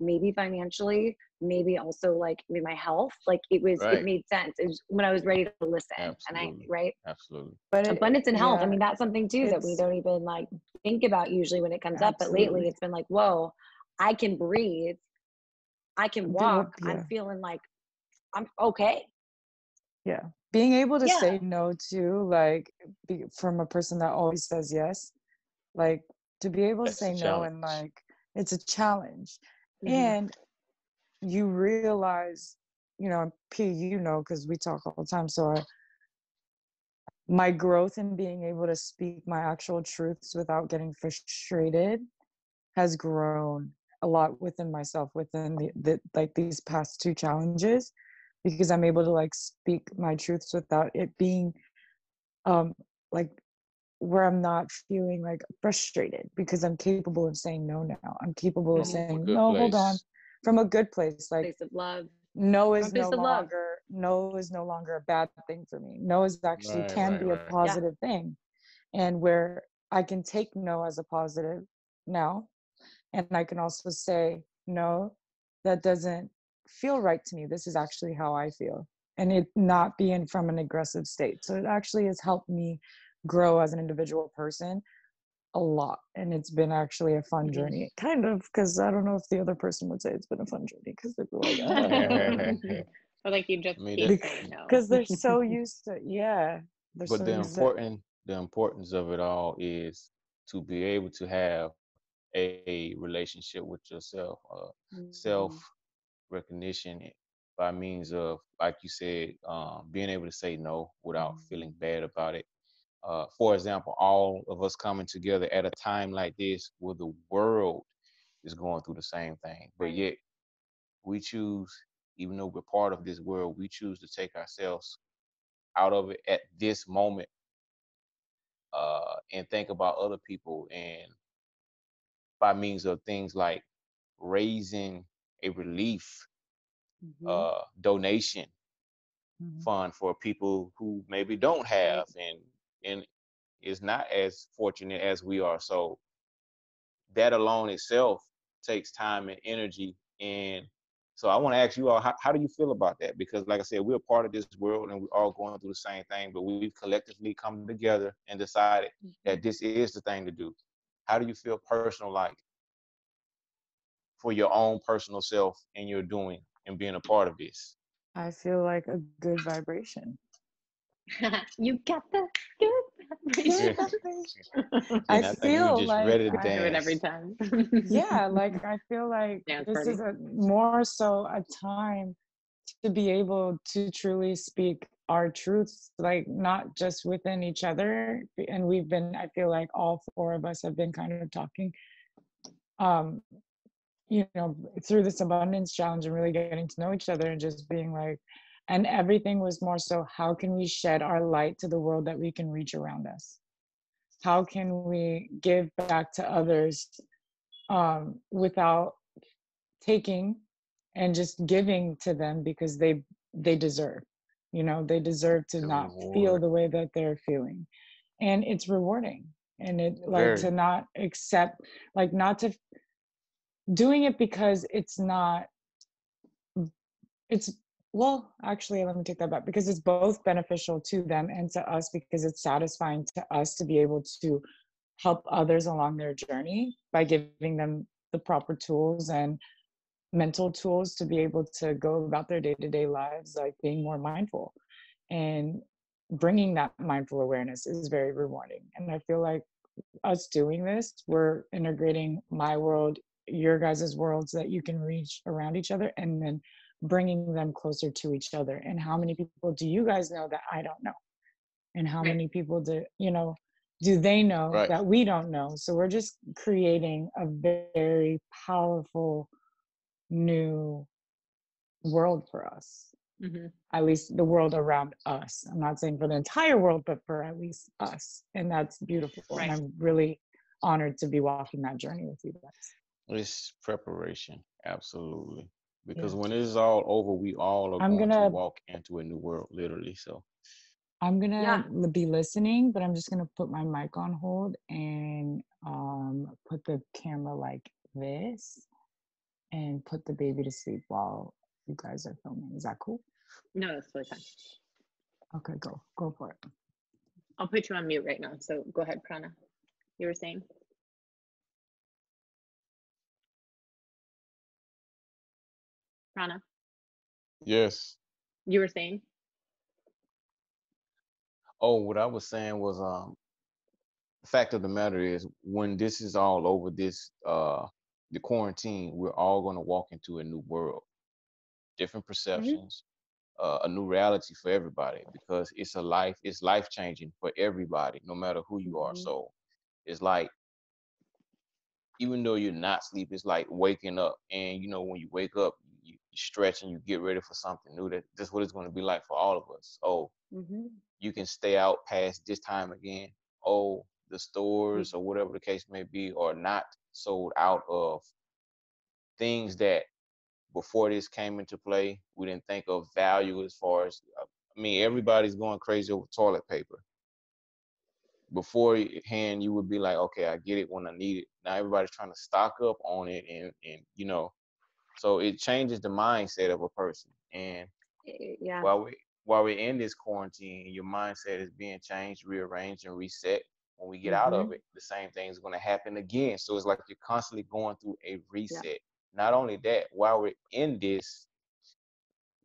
Energetically maybe financially maybe also like maybe my health like it was Right. it made sense it was when i was ready to listen and i right Absolutely. but abundance and health i mean that's something too that we don't even like think about usually when it comes up but lately it's been like whoa i can breathe i can Do it, walk yeah. i'm feeling like i'm okay yeah being able to Yeah. say no to like be, from a person that always says yes like to be able to That's a say no and like it's a challenge Mhm. and you realize you know p you know because we talk all the time so i my growth in being able to speak my actual truths without getting frustrated has grown a lot within myself within the, the like these past two challenges because i'm able to like speak my truths without it being um like where i'm not feeling like frustrated because i'm capable of saying no now. I'm capable of. From a saying good no hold on. from a good place like place of love. no is no of love. longer no is no longer a bad thing for me. No is actually Right, can right, be right. a positive thing. And where i can take no as a positive now and i can also say no that doesn't feel right to me. This is actually how i feel. And it not being from an aggressive state. So it actually has helped me grow as an individual person a lot and it's been actually a fun Mhm. journey kind of because i don't know if the other person would say it's been a fun journey because they'd be like "Ah." or like you just I mean, keep that- saying no because they're so used to yeah but so the used to- important the importance of it all is to be able to have a relationship with yourself uh, self Mm-hmm. recognition by means of like you said um, being able to say no without feeling bad about it uh, for example, all of us coming together at a time like this where the world is going through the same thing, but yet we choose, even though we're part of this world, we choose to take ourselves out of it at this moment uh, and think about other people and by means of things like raising a relief Mhm. uh, donation Mhm. fund for people who maybe don't have and and is not as fortunate as we are. So that alone itself takes time and energy. And so I want to ask you all, how, how do you feel about that? Because like I said, we're part of this world and we're all going through the same thing, but we've collectively come together and decided that mm-hmm. this is the thing to do. How do you feel personal like for your own personal self and your doing and being a part of this? I feel like a good vibration. you got the good Yeah. vibration. I And think you feel just like ready to I do it every time. yeah, like I feel like Dance this party. is a more so a time to be able to truly speak our truths, like not just within each other. And we've been, I feel like all four of us have been kind of talking, um, you know, through this abundance challenge and really getting to know each other and just being like, and everything was more so how can we shed our light to the world that we can reach around us? How can we give back to others um, without taking and just giving to them because they they deserve you know they deserve to The not feel the way that they're feeling and it's rewarding and it like Very. to not accept like not to doing it because it's not it's well actually let me take that back because it's both beneficial to them and to us because it's satisfying to us to be able to help others along their journey by giving them the proper tools and mental tools to be able to go about their day-to-day lives like being more mindful. And bringing that mindful awareness is very rewarding and i feel like us doing this we're integrating my world your guys' worlds that you can reach around each other and then bringing them closer to each other and how many people do you guys know that i don't know and how many people do you know do they know Right. that we don't know so we're just creating a very powerful new world for us Mhm. at least the world around us i'm not saying for the entire world but for at least us and that's beautiful Right. and i'm really honored to be walking that journey with you guys It's preparation, absolutely. Because Yeah. when it's all over, we all are I'm going gonna- to walk into a new world, literally. So i'm gonna Yeah. be listening but i'm just gonna put my mic on hold and um put the camera like this and put the baby to sleep while you guys are filming is that cool No, that's totally fine. okay go go for it I'll put you on mute right now. So go ahead, Pranna. You were saying? Pranna, yes. you were saying? Oh, what I was saying was, um, the fact of the matter is, when this is all over, this uh, the quarantine, we're all going to walk into a new world, different perceptions, uh, a new reality for everybody because it's a life, it's life changing for everybody, no matter who you are. Mhm. So it's like, even though you're not sleep, it's like waking up, and you know when you wake up, you, you stretch and you get ready for something new. That that's what it's going to be like for all of us. Oh, Mm-hmm. you can stay out past this time again. Oh, the stores or whatever the case may be are not sold out of things that before this came into play we didn't think of value as far as uh, I mean everybody's going crazy over toilet paper. Beforehand you would be like, okay, I get it when I need it. Now everybody's trying to stock up on it and and you know, so it changes the mindset of a person. And Yeah. while we while we're in this quarantine, your mindset is being changed, rearranged, and reset. When we get out of it, the same thing is going to happen again. So it's like you're constantly going through a reset. Not only that, while we're in this,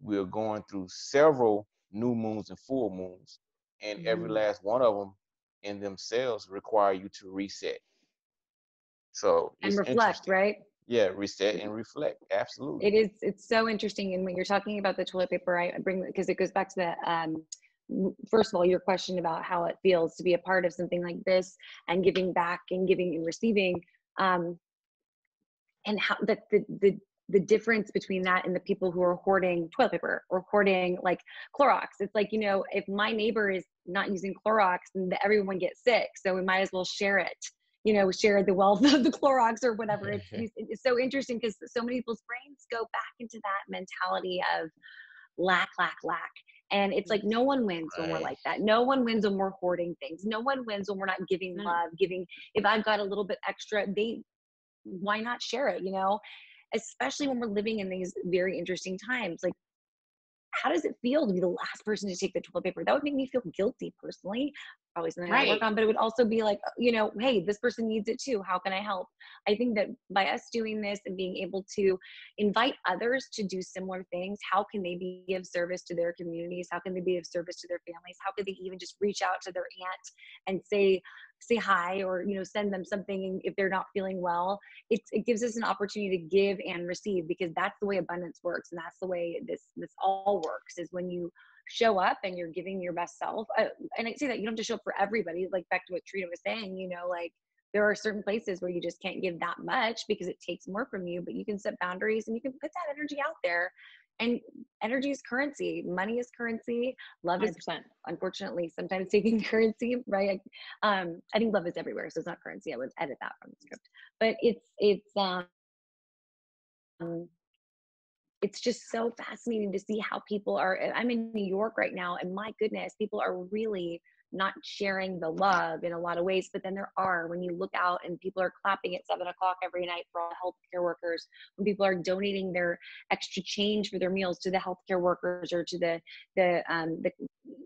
we're going through several new moons and full moons, and every Mhm. last one of them in themselves require you to reset. So and reflect, right? Yeah, reset and reflect. Absolutely. It is. It's so interesting. And when you're talking about the toilet paper, I bring because it goes back to the um, first of all, your question about how it feels to be a part of something like this and giving back and giving and receiving, um, and how the, the the the difference between that and the people who are hoarding toilet paper or hoarding like Clorox. It's like, you know, if my neighbor is not using Clorox, then everyone gets sick. So we might as well share it, you know, share the wealth of the Clorox or whatever. It's, it's so interesting because so many people's brains go back into that mentality of lack, lack, lack. And it's like no one wins when we're like that. No one wins when we're hoarding things. No one wins when we're not giving hmm. love, giving. If I've got a little bit extra, they why not share it? You know, especially when we're living in these very interesting times. Like, how does it feel to be the last person to take the toilet paper? That would make me feel guilty personally. Probably something right. I work on, but it would also be like, uh, you know, hey, this person needs it too. How can I help? I think that by us doing this and being able to invite others to do similar things, how can they be of service to their communities? How can they be of service to their families? How could they even just reach out to their aunt and say, say hi or you know send them something if they're not feeling well it's, it gives us an opportunity to give and receive because that's the way abundance works and that's the way this this all works is when you show up and you're giving your best self uh, and i say that you don't have to show up for everybody like back to what trina was saying you know like there are certain places where you just can't give that much because it takes more from you but you can set boundaries and you can put that energy out there. And energy is currency. Money is currency. Love 100%. is unfortunately sometimes taking currency right? Um i think love is everywhere so it's not currency. I would edit that from the script. But it's it's um it's just so fascinating to see how people are i'm in new york right now and my goodness people are really not sharing the love in a lot of ways, but then there are when you look out and people are clapping at seven o'clock every night for all healthcare workers, when people are donating their extra change for their meals to the healthcare workers or to the the um the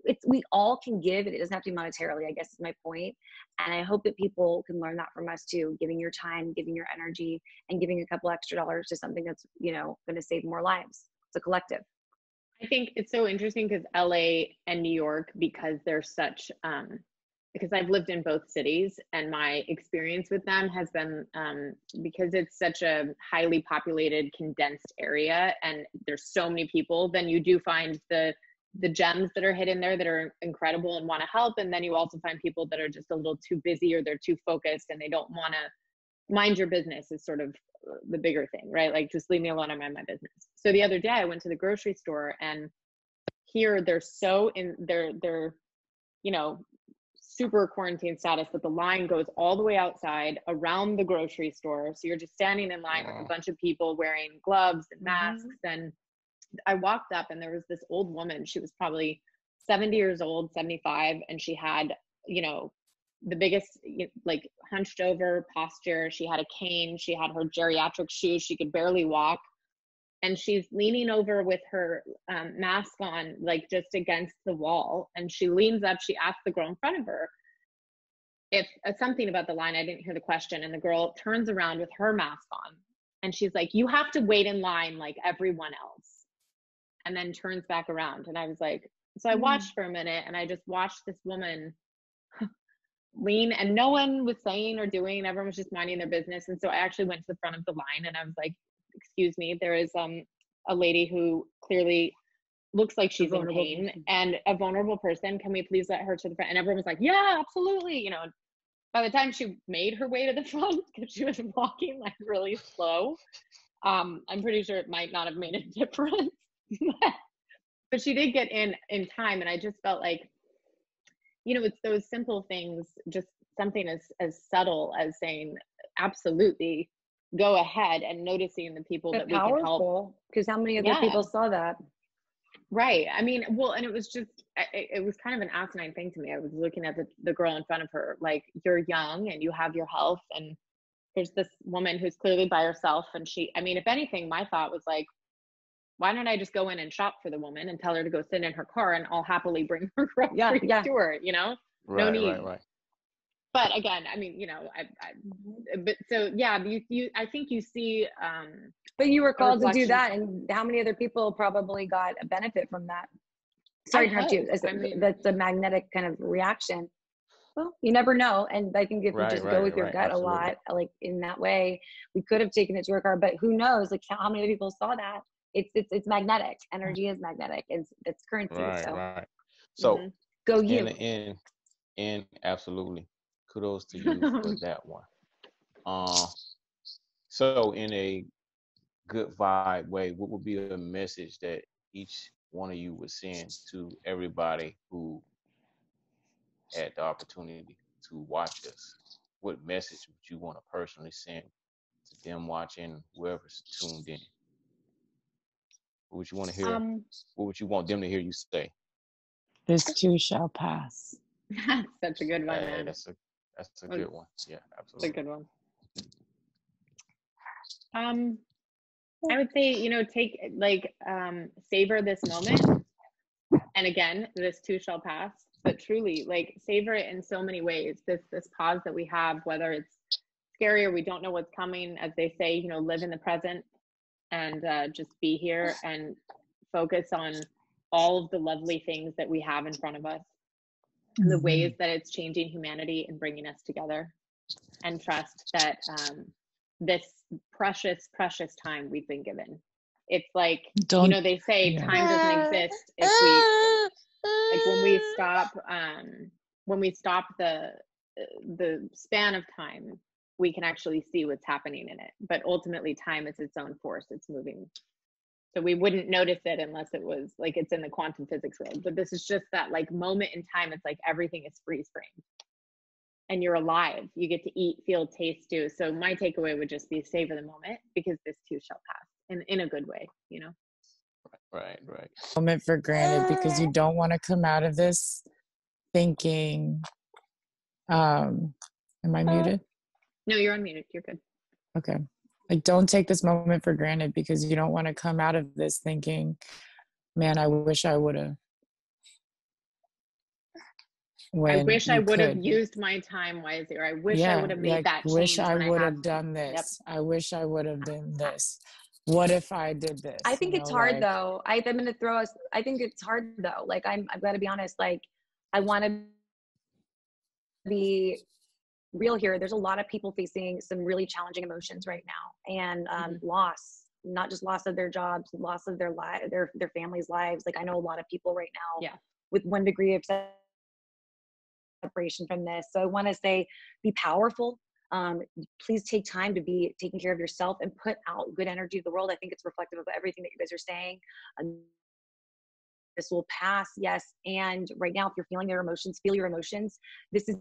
it's we all can give and it doesn't have to be monetarily, I guess is my point. And I hope that people can learn that from us too, giving your time, giving your energy, and giving a couple extra dollars to something that's, you know, gonna save more lives. It's a collective. I think it's so interesting because LA and New York, because they're such, um, because I've lived in both cities and my experience with them has been um, because it's such a highly populated, condensed area and there's so many people, then you do find the the gems that are hidden there that are incredible and want to help and then you also find people that are just a little too busy or they're too focused and they don't want to mind your business is sort of the bigger thing, right? Like just leave me alone, I mind my business. So the other day I went to the grocery store and here they're so in they're they're you know super quarantine status that the line goes all the way outside around the grocery store so you're just standing in line with a bunch of people wearing gloves and masks mm-hmm. and i walked up and there was this old woman she was probably 70 years old 75 and she had you know the biggest like hunched over posture. She had a cane. She had her geriatric shoes. She could barely walk. And she's leaning over with her um, mask on like just against the wall. And she leans up. She asks the girl in front of her if uh, something about the line. I didn't hear the question. And the girl turns around with her mask on. And she's like you have to wait in line like everyone else. And then turns back around. And i was like so i mm. watched for a minute and i just watched this woman lean and no one was saying or doing everyone was just minding their business. And so i actually went to the front of the line and i was like excuse me there is um a lady who clearly looks like she's in pain and a vulnerable person. Can we please let her to the front? And everyone was like yeah absolutely you know. By the time she made her way to the front because she was walking like really slow um i'm pretty sure it might not have made a difference. But she did get in in time and i just felt like you know it's those simple things just something as as subtle as saying absolutely go ahead and noticing the people that we can help because how many other yeah. people saw that right i mean well and it was just it, it, was kind of an asinine thing to me i was looking at the, the girl in front of her like you're young and you have your health and there's this woman who's clearly by herself and she i mean if anything my thought was like why don't I just go in and shop for the woman and tell her to go sit in her car and I'll happily bring her groceries yeah, yeah. to her, you know? Right, no need. Right, right. But again, I mean, you know, I, I but so yeah, you, you, I think you see, um, but you were called to do that and how many other people probably got a benefit from that? Sorry to interrupt you. I mean, that's a magnetic kind of reaction. Well, you never know. And I think if right, you just right, go with your right, gut absolutely. a lot, like in that way, we could have taken it to our car, but who knows? Like how many people saw that it's it's it's magnetic. Energy is magnetic. It's it's currency. Right, so. right. So Mhm. Go you. and and and absolutely kudos to you for that one. Uh, so in a good vibe way, what would be a message that each one of you would send to everybody who had the opportunity to watch us? What message would you want to personally send to them watching, whoever's tuned in? What would you want to hear? Um, what would you want them to hear you say? This too shall pass. that's such a good one, Yeah, man. that's a that's a good one. Yeah, absolutely. That's a good one. Um, I would say, you know, take like um savor this moment. And again, this too shall pass, but truly like savor it in so many ways. This this pause that we have, whether it's scary or we don't know what's coming, as they say, you know, live in the present and uh, just be here and focus on all of the lovely things that we have in front of us and the Mhm. ways that it's changing humanity and bringing us together and trust that um, this precious precious time we've been given it's like Don't you know they say yeah. time doesn't exist if we like when we stop um when we stop the the span of time we can actually see what's happening in it. But ultimately time is its own force it's moving. So we wouldn't notice it unless it was like it's in the quantum physics world. But this is just that like moment in time it's like everything is freeze framed and you're alive. You get to eat feel taste do. So my takeaway would just be savor the moment because this too shall pass in in a good way you know? Right, right. moment for granted because you don't want to come out of this thinking um am i muted no you're unmuted you're good okay like don't take this moment for granted because you don't want to come out of this thinking man i wish i would have I wish I would have used my time wisely, or I wish I would have made like, that change. I wish i would have done time. Yep. this i wish i would have done this what if i did this I think You it's know, hard like- though. I, I'm going to throw us. I think it's hard though. Like I'm, I've got to be honest. Like I want to be real here. There's a lot of people facing some really challenging emotions right now, and um, loss. Not just loss of their jobs, loss of their life, their their families' lives. Like I know a lot of people right now Yeah. with one degree of separation from this. So I want to say, be powerful. Um, please take time to be taking care of yourself and put out good energy to the world. I think it's reflective of everything that you guys are saying. Um, this will pass, yes. And right now, if you're feeling your emotions, feel your emotions. This is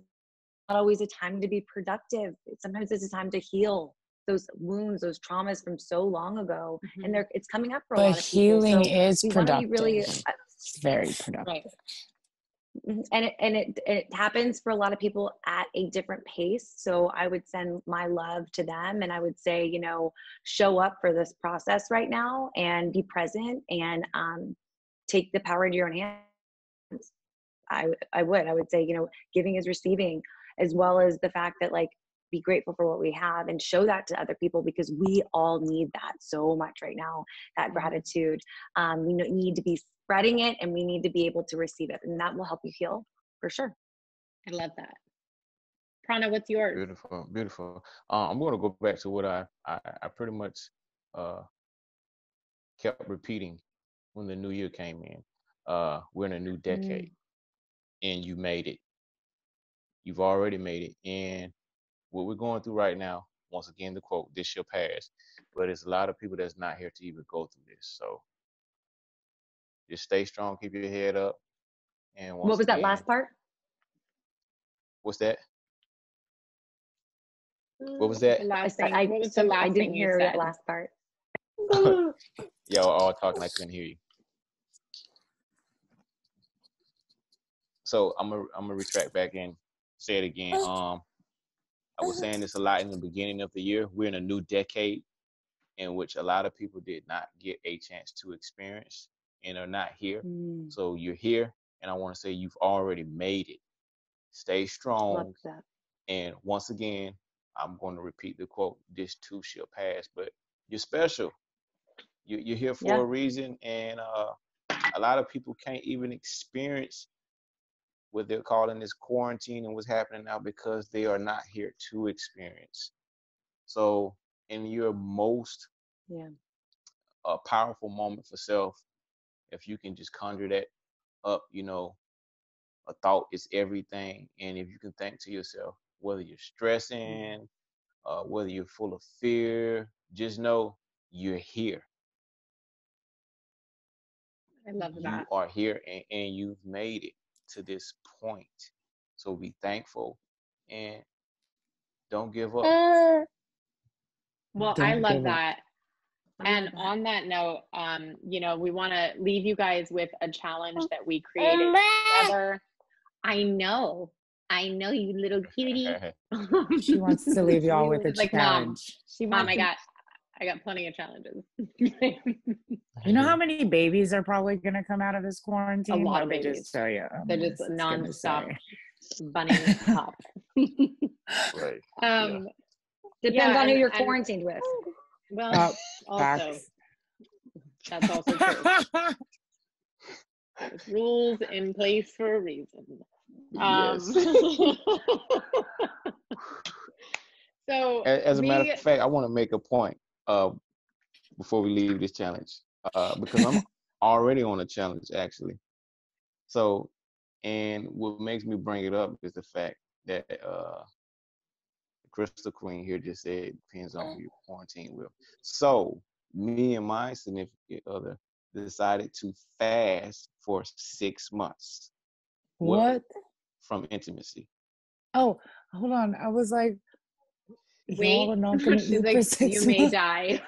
always a time to be productive. Sometimes it's a time to heal those wounds, those traumas from so long ago, Mhm. and they're it's coming up for a lot but of people. healing So is productive really- it's very productive Right. Mhm. and it, and it, it happens for a lot of people at a different pace so i would send my love to them and i would say you know show up for this process right now and be present and um, take the power into your own hands i i would i would say you know giving is receiving as well as the fact that like be grateful for what we have and show that to other people because we all need that so much right now that Mhm. gratitude um, we need to be spreading it and we need to be able to receive it and that will help you heal for sure I love that. Pranna, what's yours? Beautiful, beautiful. Uh, I'm going to go back to what I, I, I pretty much uh, kept repeating when the new year came in. Uh, we're in a new decade, and you made it. You've already made it. And what we're going through right now, once again, the quote, this shall pass. But it's a lot of people that's not here to even go through this. So just stay strong, keep your head up. And what was that last part What's that? What was mm, that? I, last said- thing. I, what was the last I didn't hear that last part Yeah, we're all talking. I couldn't hear you. So I'm gonna I'm gonna retract back and say it again. Um, I was saying this a lot in the beginning of the year. We're in a new decade in which a lot of people did not get a chance to experience and are not here. Mm, So you're here, and I want to say you've already made it. Stay strong. And once again, I'm going to repeat the quote: "This too shall pass." But you're special. You, you're here for Yeah. a reason, and uh, a lot of people can't even experience what they're calling this quarantine and what's happening now because they are not here to experience. So, in your most yeah uh, powerful moment for self, if you can just conjure that up, you know, a thought is everything. And if you can think to yourself, whether you're stressing, uh, whether you're full of fear, just know you're here. I love that. You are here and, and you've made it to this point. So be thankful and don't give up. Uh, Well, I Don't love give up. that. And on that note, um, you know, we want to leave you guys with a challenge that we created together. I know, I know, you little cutie. She wants to leave y'all with a She's like, Mom, challenge. She Mom, I got, I got plenty of challenges. You know how many babies are probably going to come out of this quarantine? A lot Let of babies. just tell you. They're just it's gonna nonstop bunny hop. right. um, Depends Yeah, on who you're and- quarantined with. well, Oh, also facts. that's also true. Rules in place for a reason. Um, Yes. so, A- As a matter we- of fact, I want to make a point uh, before we leave this challenge uh, because I'm already on a challenge actually. So, and what makes me bring it up is the fact that uh, Crystal Queen here just said it depends on who you quarantine with. So, me and my significant other decided to fast for six months what? from intimacy. Oh, hold on. I was like, Wait, y'all are not going to she's eat like, for six you may die.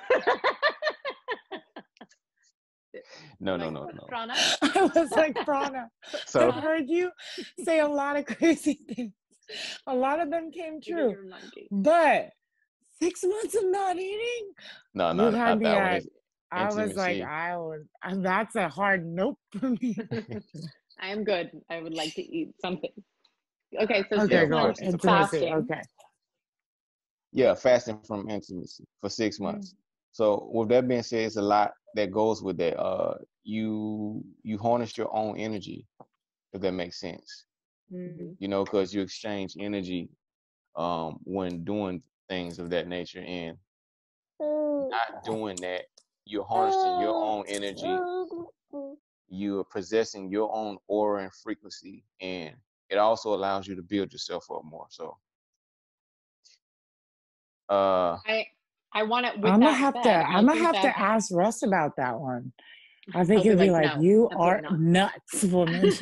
No, no, no, no. Pranna? I was like, Pranna, So, I've heard you say a lot of crazy things. A lot of them came true. But six months of not eating? no, no, you had not me that one. at, I was like. I would, and that's a hard nope for me. I am good. I would like to eat something. Okay, so okay, six months It's a Intimacy. fasting. Okay. Yeah, fasting from intimacy for six months. So with that being said, it's a lot that goes with that. Uh, you you harness your own energy, if that makes sense. Mhm. You know, because you exchange energy um, when doing things of that nature, and not doing that, you're harnessing your own energy. You are possessing your own aura and frequency, and it also allows you to build yourself up more. So, uh, I I want to. I'm gonna have to. I'm gonna have to ask Russ about that one. I think I'll be it'd be like, like, "No, you are not." nuts, woman.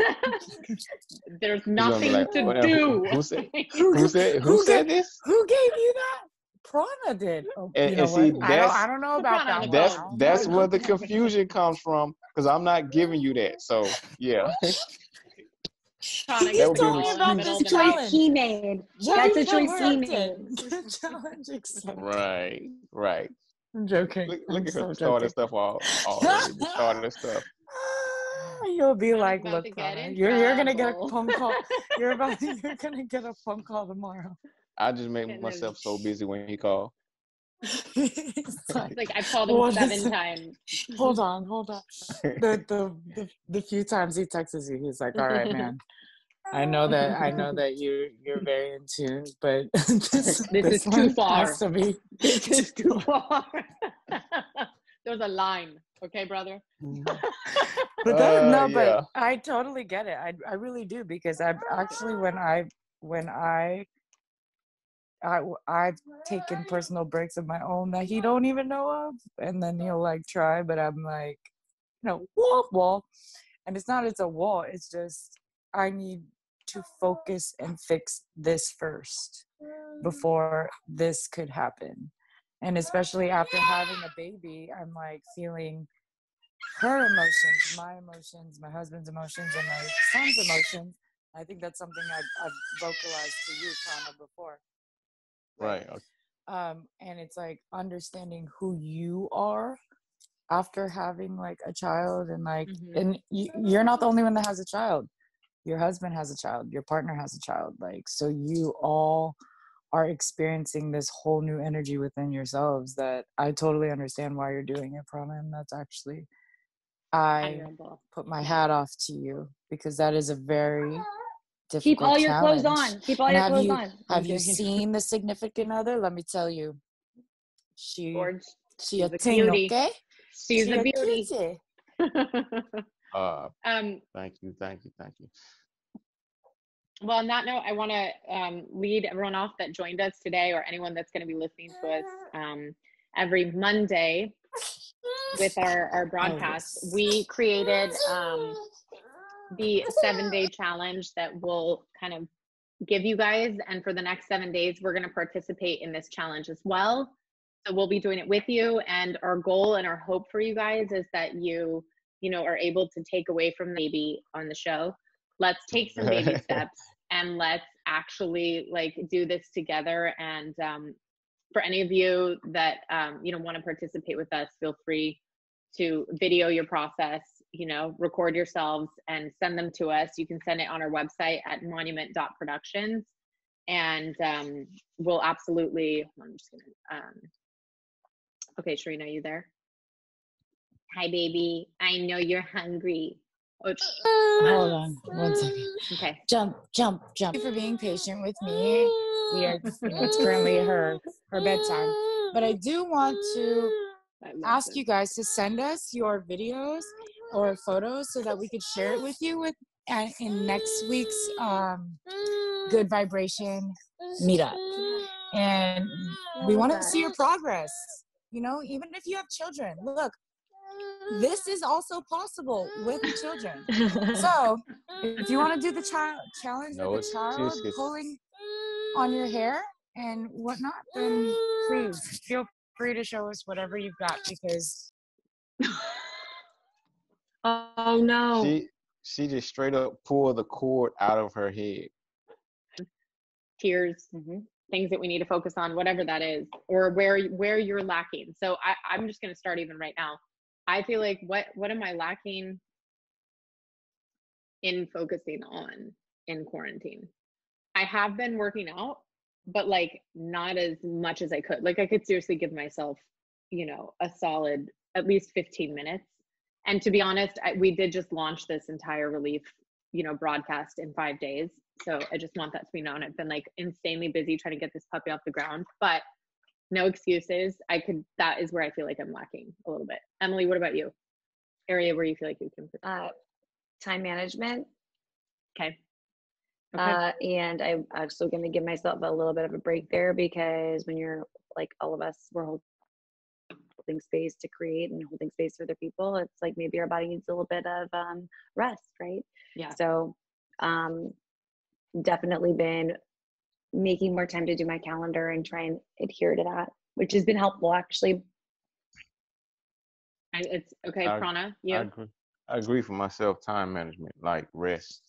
There's nothing like, to "Whatever, do. who said- who, who said who who said gave- this? who gave you that? Pranna did. Oh, And- you know and see, what? I don't. that's- I don't know about that. That's that's where the confusion comes from because I'm not giving you that. So yeah, Pranna He's gets would be all an in the talking about this of the. Choice he made. That's a choice he made. Challenge accepted. right, right. I'm joking. Look, I'm look at so her starting joking. stuff all already. just starting stuff. Ah, You'll be Pranna's like, look, to get Pranna, in you're you're gonna get a phone call. You're about you're gonna get a phone call tomorrow. I just make myself so busy when he called. It's like, like I've called him What is seven times. hold on, hold on. The, the the the few times he texts you, he's like, all right, man. I know that I know that you you're very in tune, but this, This is too far. has to be. This is too far. There's a line, okay, brother. But that, Uh, no, but. I totally get it. I I really do because I actually when I when I I I've taken personal breaks of my own that he don't even know of, and then he'll like try, but I'm like, you know, wall wall, and it's not it's a wall. It's just I need to focus and fix this first before this could happen, and especially after having a baby, I'm like feeling her emotions, my emotions, my husband's emotions, and my son's emotions. I think that's something I've, I've vocalized to you, Pranna, before. Right. okay. Um, and it's like understanding who you are after having like a child, and like, Mhm. and you, you're not the only one that has a child. Your husband has a child. Your partner has a child. Like, so you all are experiencing this whole new energy within yourselves that I totally understand why you're doing it, Pranna, and that's actually I put my hat off to you because that is a very difficult Keep all your clothes on. Keep all And your have clothes you- on. Have you seen the significant other? Let me tell you, she George, she a she's a ting, cutie. okay? she's She a beauty. cutie. Uh, um, thank you, thank you, thank you. well, on that note, I want to um, lead everyone off that joined us today, or anyone that's going to be listening to us um, every Monday with our our broadcast. yes. We created um, the seven day challenge that will kind of give you guys, and for the next seven days, we're going to participate in this challenge as well. So we'll be doing it with you, and our goal and our hope for you guys is that you, you know, are able to take away from the baby on the show. Let's take some baby steps and let's actually like do this together and um, for any of you that um, you know want to participate with us feel free to video your process you know record yourselves and send them to us. You can send it on our website at monument.productions and um, we'll absolutely i'm just gonna um, okay sharina you there? Hi baby. I know you're hungry. Hold on one second. okay. Jump, jump, jump. Thank you for being patient with me. We are, it's currently her her bedtime, but I do want to ask you guys to send us your videos or photos so that we could share it with you with in next week's um, good vibration meetup. And we want to see your progress you know even if you have children. Look this is also possible with children. So if you want to do the child challenge No, with the child pulling on your hair and whatnot then please feel free to show us whatever you've got because oh no. She she just straight up pulled the cord out of her head. tears Mhm. things that we need to focus on whatever that is or where where you're lacking so I, i'm just going to start even right now i feel like what what am i lacking in focusing on in quarantine i have been working out but like not as much as i could like i could seriously give myself you know a solid at least 15 minutes and to be honest I, we did just launch this entire relief you know broadcast in five days. So i just want that to be known. I've been like insanely busy trying to get this puppy off the ground but no excuses. I could that is where i feel like i'm lacking a little bit. Emily what about you? Area where you feel like you can? Uh, time management. okay. Okay. Uh, and I'm also going to give myself a little bit of a break there because when you're like all of us, we're holding space to create and holding space for other people. It's like maybe our body needs a little bit of um, rest, right? yeah So, um, definitely been making more time to do my calendar and try and adhere to that, which has been helpful actually. I, it's okay I- pranna I agree. I agree for myself. Time management, like rest.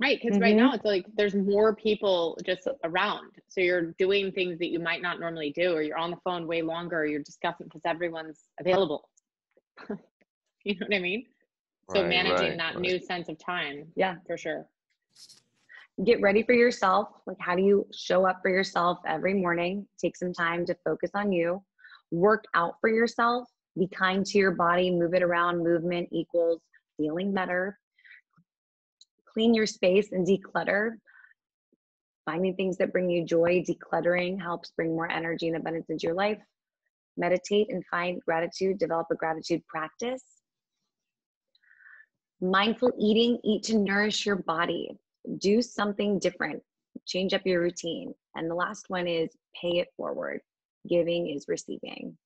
Right because right Mhm. now it's like there's more people just around so you're doing things that you might not normally do or you're on the phone way longer or you're discussing because everyone's available you know what i mean so Right, managing right, that right. new sense of time Yeah. for sure Get ready for yourself. Like, how do you show up for yourself every morning? Take some time to focus on you. Work out for yourself. Be kind to your body. Move it around. Movement equals feeling better. Clean your space and declutter. Finding things that bring you joy, decluttering helps bring more energy and abundance into your life. Meditate and find gratitude. Develop a gratitude practice. Mindful eating, eat to nourish your body. Do something different. Change up your routine. And the last one is pay it forward. Giving is receiving.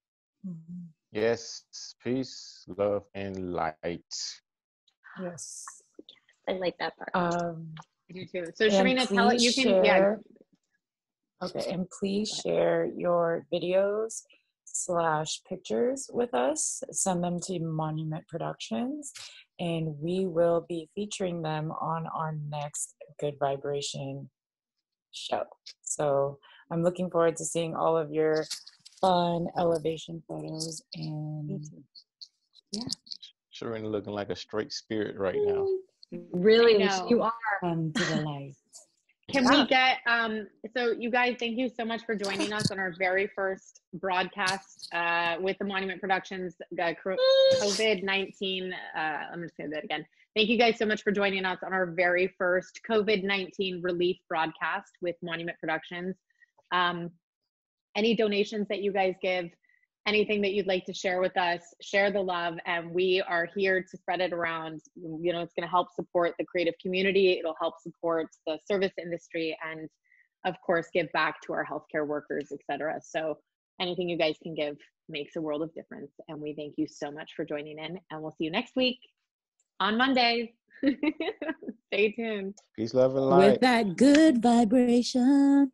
Mm-hmm. Yes, peace, love, and light. yes I like that part. um I do too. So And Sharina, tell it you please can yeah. Okay, and please share your videos slash pictures with us. Send them to Monument Productions, and we will be featuring them on our next Good Vibration show. So I'm looking forward to seeing all of your fun elevation photos and yeah. Sharina looking like a straight spirit right now. Really, know. you are. fun to the light. Can Yeah. we get um so you guys thank you so much for joining us on our very first broadcast uh with the Monument Productions uh, COVID-19 uh I'm going to do that again. Thank you guys so much for joining us on our very first COVID-19 relief broadcast with Monument Productions. Um any donations that you guys give anything that you'd like to share with us, share the love. And we are here to spread it around. You know, it's going to help support the creative community, it'll help support the service industry, and of course, give back to our healthcare workers, etc. So, anything you guys can give makes a world of difference. And we thank you so much for joining in. And we'll see you next week on Monday. Stay tuned. Peace, love, and light. With that good vibration.